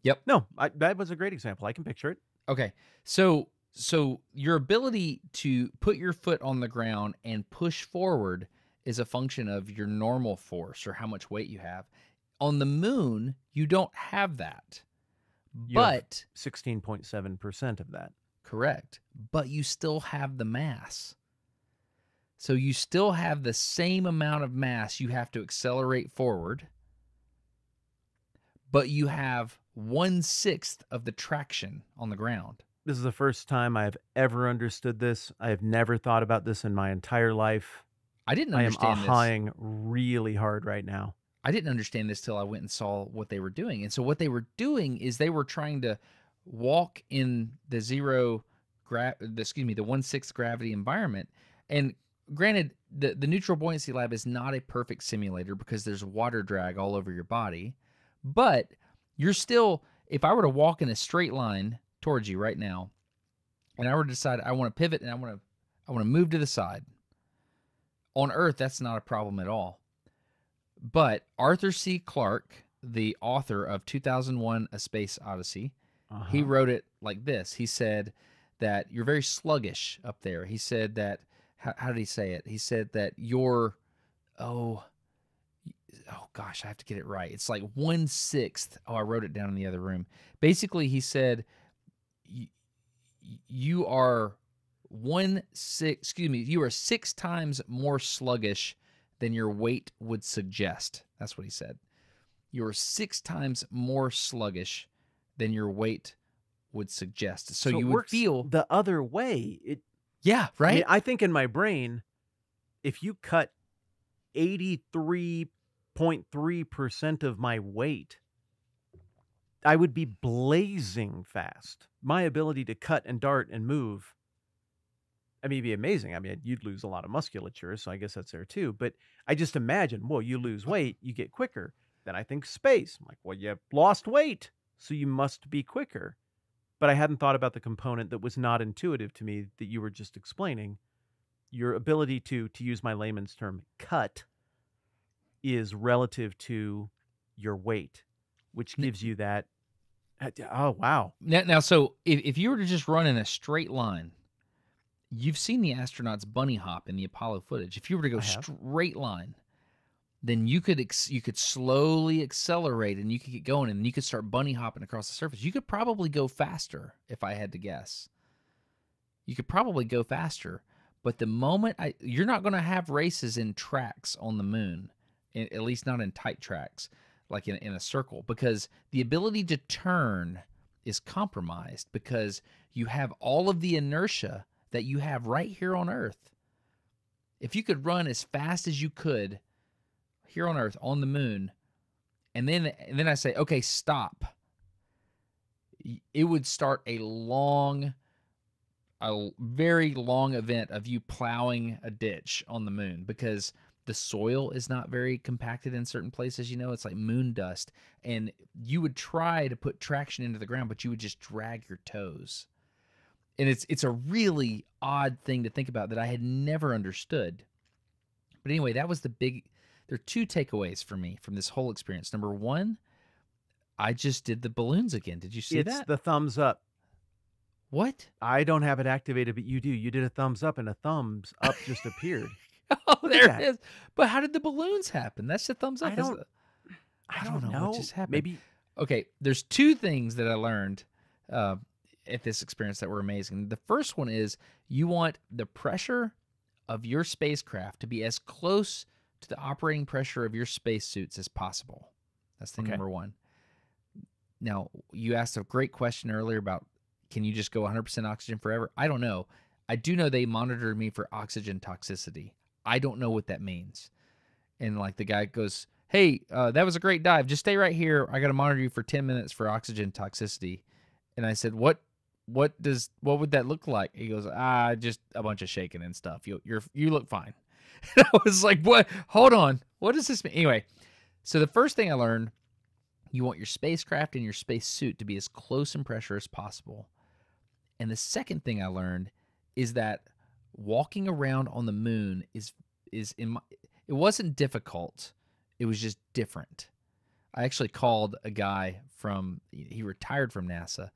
Yep. No, I, that was a great example. I can picture it. Okay. So so your ability to put your foot on the ground and push forward is a function of your normal force or how much weight you have. On the moon, you don't have that. You But Sixteen point seven percent of that. correct. But you still have the mass. So you still have the same amount of mass you have to accelerate forward, but you have one sixth of the traction on the ground. This is the first time I've ever understood this. I have never thought about this in my entire life. I didn't I am understand this. ahaing really hard right now. I didn't understand this till I went and saw what they were doing. And so what they were doing is they were trying to walk in the zero gra- excuse me, the one sixth gravity environment. And granted, the, the neutral buoyancy lab is not a perfect simulator because there's water drag all over your body. But you're still, if I were to walk in a straight line towards you right now, and I were to decide I want to pivot and I want to I want to move to the side. On Earth, that's not a problem at all. But Arthur C. Clarke, the author of 2001 A Space Odyssey, he Uh-huh. wrote it like this. He said that you're very sluggish up there. He said that, how, how did he say it? He said that you're, oh, oh gosh, I have to get it right. It's like one sixth. Oh, I wrote it down in the other room. Basically, he said, you are one six, excuse me, you are six times more sluggish than your weight would suggest. That's what he said. You are six times more sluggish than your weight would suggest. So, it you would feel, the other way. It yeah, I right. mean, I think in my brain, if you cut eighty three point three percent of my weight, I would be blazing fast. My ability to cut and dart and move. I mean, it'd be amazing. I mean, you'd lose a lot of musculature, so I guess that's there too. But I just imagine, well, you lose weight, you get quicker. Then I think space. I'm like, well, you've lost weight, so you must be quicker. But I hadn't thought about the component that was not intuitive to me that you were just explaining. Your ability to, to use my layman's term, cut is relative to your weight, which gives you that. uh, Oh, wow. Now, now so if, if you were to just run in a straight line, you've seen the astronauts bunny hop in the Apollo footage. If you were to go straight line, then you could ex- you could slowly accelerate and you could get going and you could start bunny hopping across the surface. You could probably go faster if I had to guess. You could probably go faster, but the moment I you're not going to have races in tracks on the moon, at least not in tight tracks like in, in a circle because the ability to turn is compromised because you have all of the inertia that you have right here on earth. If you could run as fast as you could here on earth on the moon and then and then i say okay stop. It would start a long a very long event of you plowing a ditch on the moon because the soil is not very compacted in certain places you know it's like moon dust and you would try to put traction into the ground but you would just drag your toes and it's it's a really odd thing to think about that I had never understood but anyway that was the big there are two takeaways for me from this whole experience number 1 I just did the balloons again did you see it's that the thumbs up. what I don't have it activated, but you do. You did a thumbs up, and a thumbs up just appeared. oh there it is. But how did the balloons happen? That's the thumbs up I don't- the- I I don't don't know know. what just happened. Maybe okay there's two things that i learned uh, at this experience that were amazing. The first one is you want the pressure of your spacecraft to be as close to the operating pressure of your spacesuits as possible. That's thing Okay. number one. Now you asked a great question earlier about can you just go 100% oxygen forever? I don't know. I do know they monitored me for oxygen toxicity i don't know what that means and like the guy goes hey uh, that was a great dive just stay right here i got to monitor you for 10 minutes for oxygen toxicity and i said what what does what would that look like? He goes, ah, just a bunch of shaking and stuff. You you're you look fine. And I was like, what? Hold on. What does this mean? Anyway, so the first thing I learned, you want your spacecraft and your space suit to be as close in pressure as possible. And the second thing I learned is that walking around on the moon is is in my, it wasn't difficult. It was just different. I actually called a guy from he retired from NASA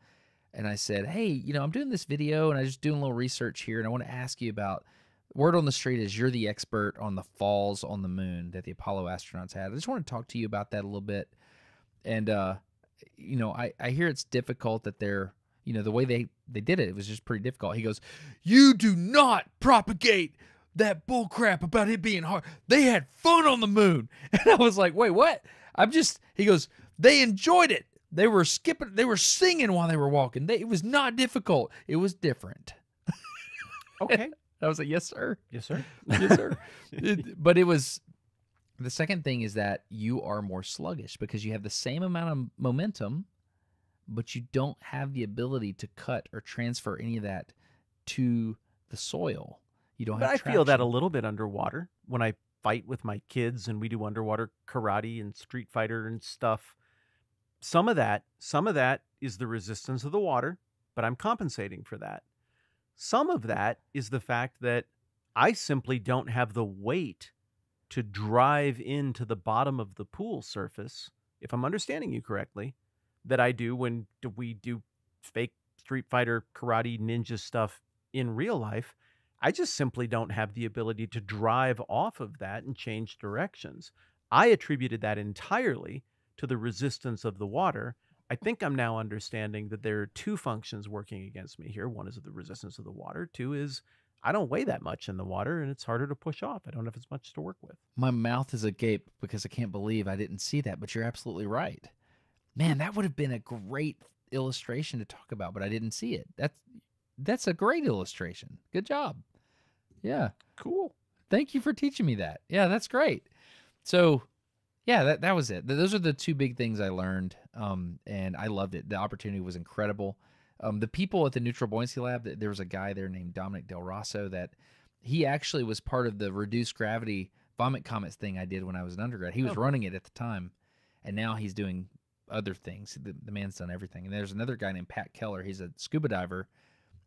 and I said, "Hey, you know, I'm doing this video and I just doing a little research here and I want to ask you about word on the street is you're the expert on the falls on the moon that the Apollo astronauts had. I just want to talk to you about that a little bit. And uh you know, I I hear it's difficult that they're you know the way they they did it it was just pretty difficult he goes you do not propagate that bull crap about it being hard. They had fun on the moon. And i was like wait what? I'm just he goes they enjoyed it. They were skipping they were singing while they were walking. They, it was not difficult. It was different. Okay. i was like yes sir. Yes, sir. yes sir. It- but it was the second thing is that you are more sluggish because you have the same amount of momentum but you don't have the ability to cut or transfer any of that to the soil you don't But I feel that a little bit underwater when I fight with my kids and we do underwater karate and street fighter and stuff. Some of that, some of that is the resistance of the water, but I'm compensating for that. Some of that is the fact that I simply don't have the weight to drive into the bottom of the pool surface, if I'm understanding you correctly, that I do when we do fake Street Fighter, karate, ninja stuff in real life. I just simply don't have the ability to drive off of that and change directions. I attributed that entirely to the resistance of the water. I think I'm now understanding that there are two functions working against me here. One is the resistance of the water. Two is I don't weigh that much in the water and it's harder to push off. I don't have as much to work with. my mouth is agape because i can't believe i didn't see that but you're absolutely right man that would have been a great illustration to talk about but i didn't see it that's that's a great illustration good job yeah Cool. Thank you for teaching me that. Yeah, that's great. So, yeah, that that was it. Those are the two big things I learned, um, and I loved it. The opportunity was incredible. Um, the people at the Neutral Buoyancy Lab, th- there was a guy there named Dominic Del Rosso that he actually was part of the reduced gravity vomit comets thing I did when I was an undergrad. He was Oh. running it at the time, and now he's doing other things. The, the man's done everything. And there's another guy named Pat Keller. He's a scuba diver,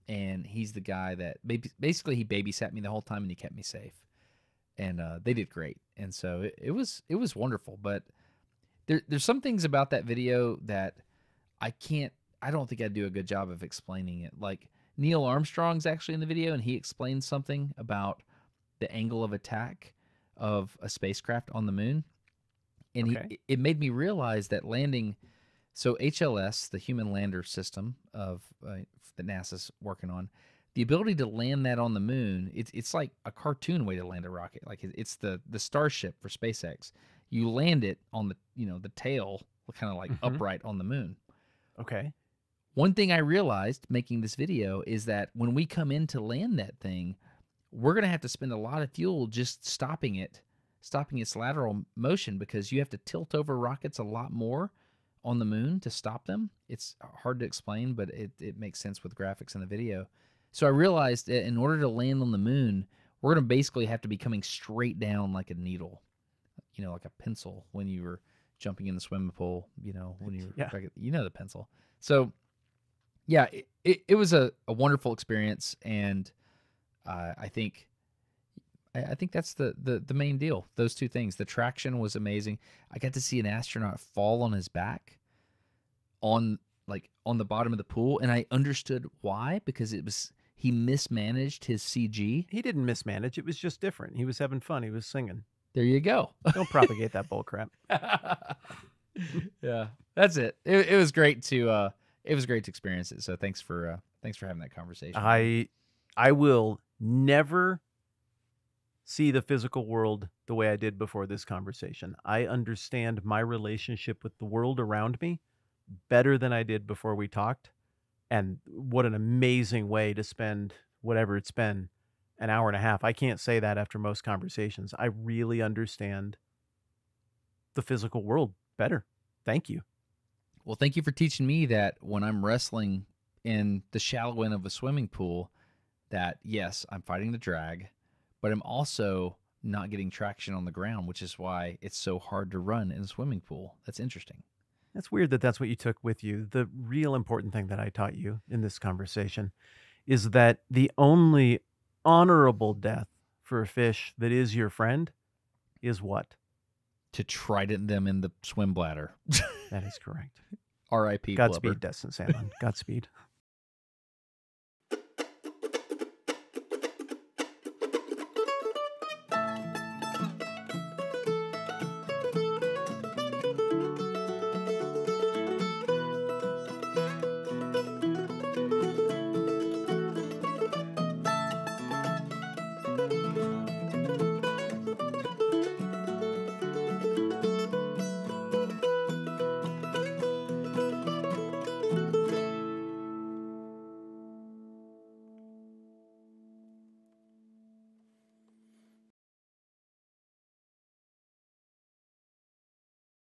and he's the guy that basically he babysat me the whole time and he kept me safe. And uh, they did great. And so it, it was it was wonderful. But there there's some things about that video that I can't. I don't think I'd do a good job of explaining it. Like Neil Armstrong's actually in the video, and he explains something about the angle of attack of a spacecraft on the moon, and Okay. he, it made me realize that landing. So HLS, the Human Lander System of uh, that NASA's working on, the ability to land that on the moon, it's it's like a cartoon way to land a rocket. Like it's the the Starship for SpaceX. You land it on the you know the tail, kind of like Mhm. upright on the moon. Okay. One thing I realized making this video is that when we come in to land that thing, we're going to have to spend a lot of fuel just stopping it, stopping its lateral motion because you have to tilt over rockets a lot more on the moon to stop them. It's hard to explain, but it, it makes sense with graphics in the video. So I realized that in order to land on the moon, we're going to basically have to be coming straight down like a needle, you know, like a pencil when you were jumping in the swimming pool, you know, when you were, Yeah. at- you know, the pencil. So yeah, it, it, it was a, a wonderful experience. And uh, I think, I, I think that's the, the, the main deal. Those two things. The traction was amazing. I got to see an astronaut fall on his back on like on the bottom of the pool. And I understood why, because it was, he mismanaged his CG. He didn't mismanage. It was just different. He was having fun. He was singing. There you go. Don't propagate that bull crap. yeah, that's it. it. It was great to uh, it was great to experience it. So thanks for uh, thanks for having that conversation. I I will never see the physical world the way I did before this conversation. I understand my relationship with the world around me better than I did before we talked. And what an amazing way to spend whatever it's been an hour and a half. I can't say that after most conversations. I really understand the physical world better. Thank you. Well, thank you for teaching me that when I'm wrestling in the shallow end of a swimming pool that yes, I'm fighting the drag, but I'm also not getting traction on the ground, which is why it's so hard to run in a swimming pool. That's interesting. That's weird that that's what you took with you. The real important thing that I taught you in this conversation is that the only honorable death for a fish that is your friend is what? To trident them in the swim bladder. That is correct. R.I.P. Godspeed. Destin Sandlin. Godspeed.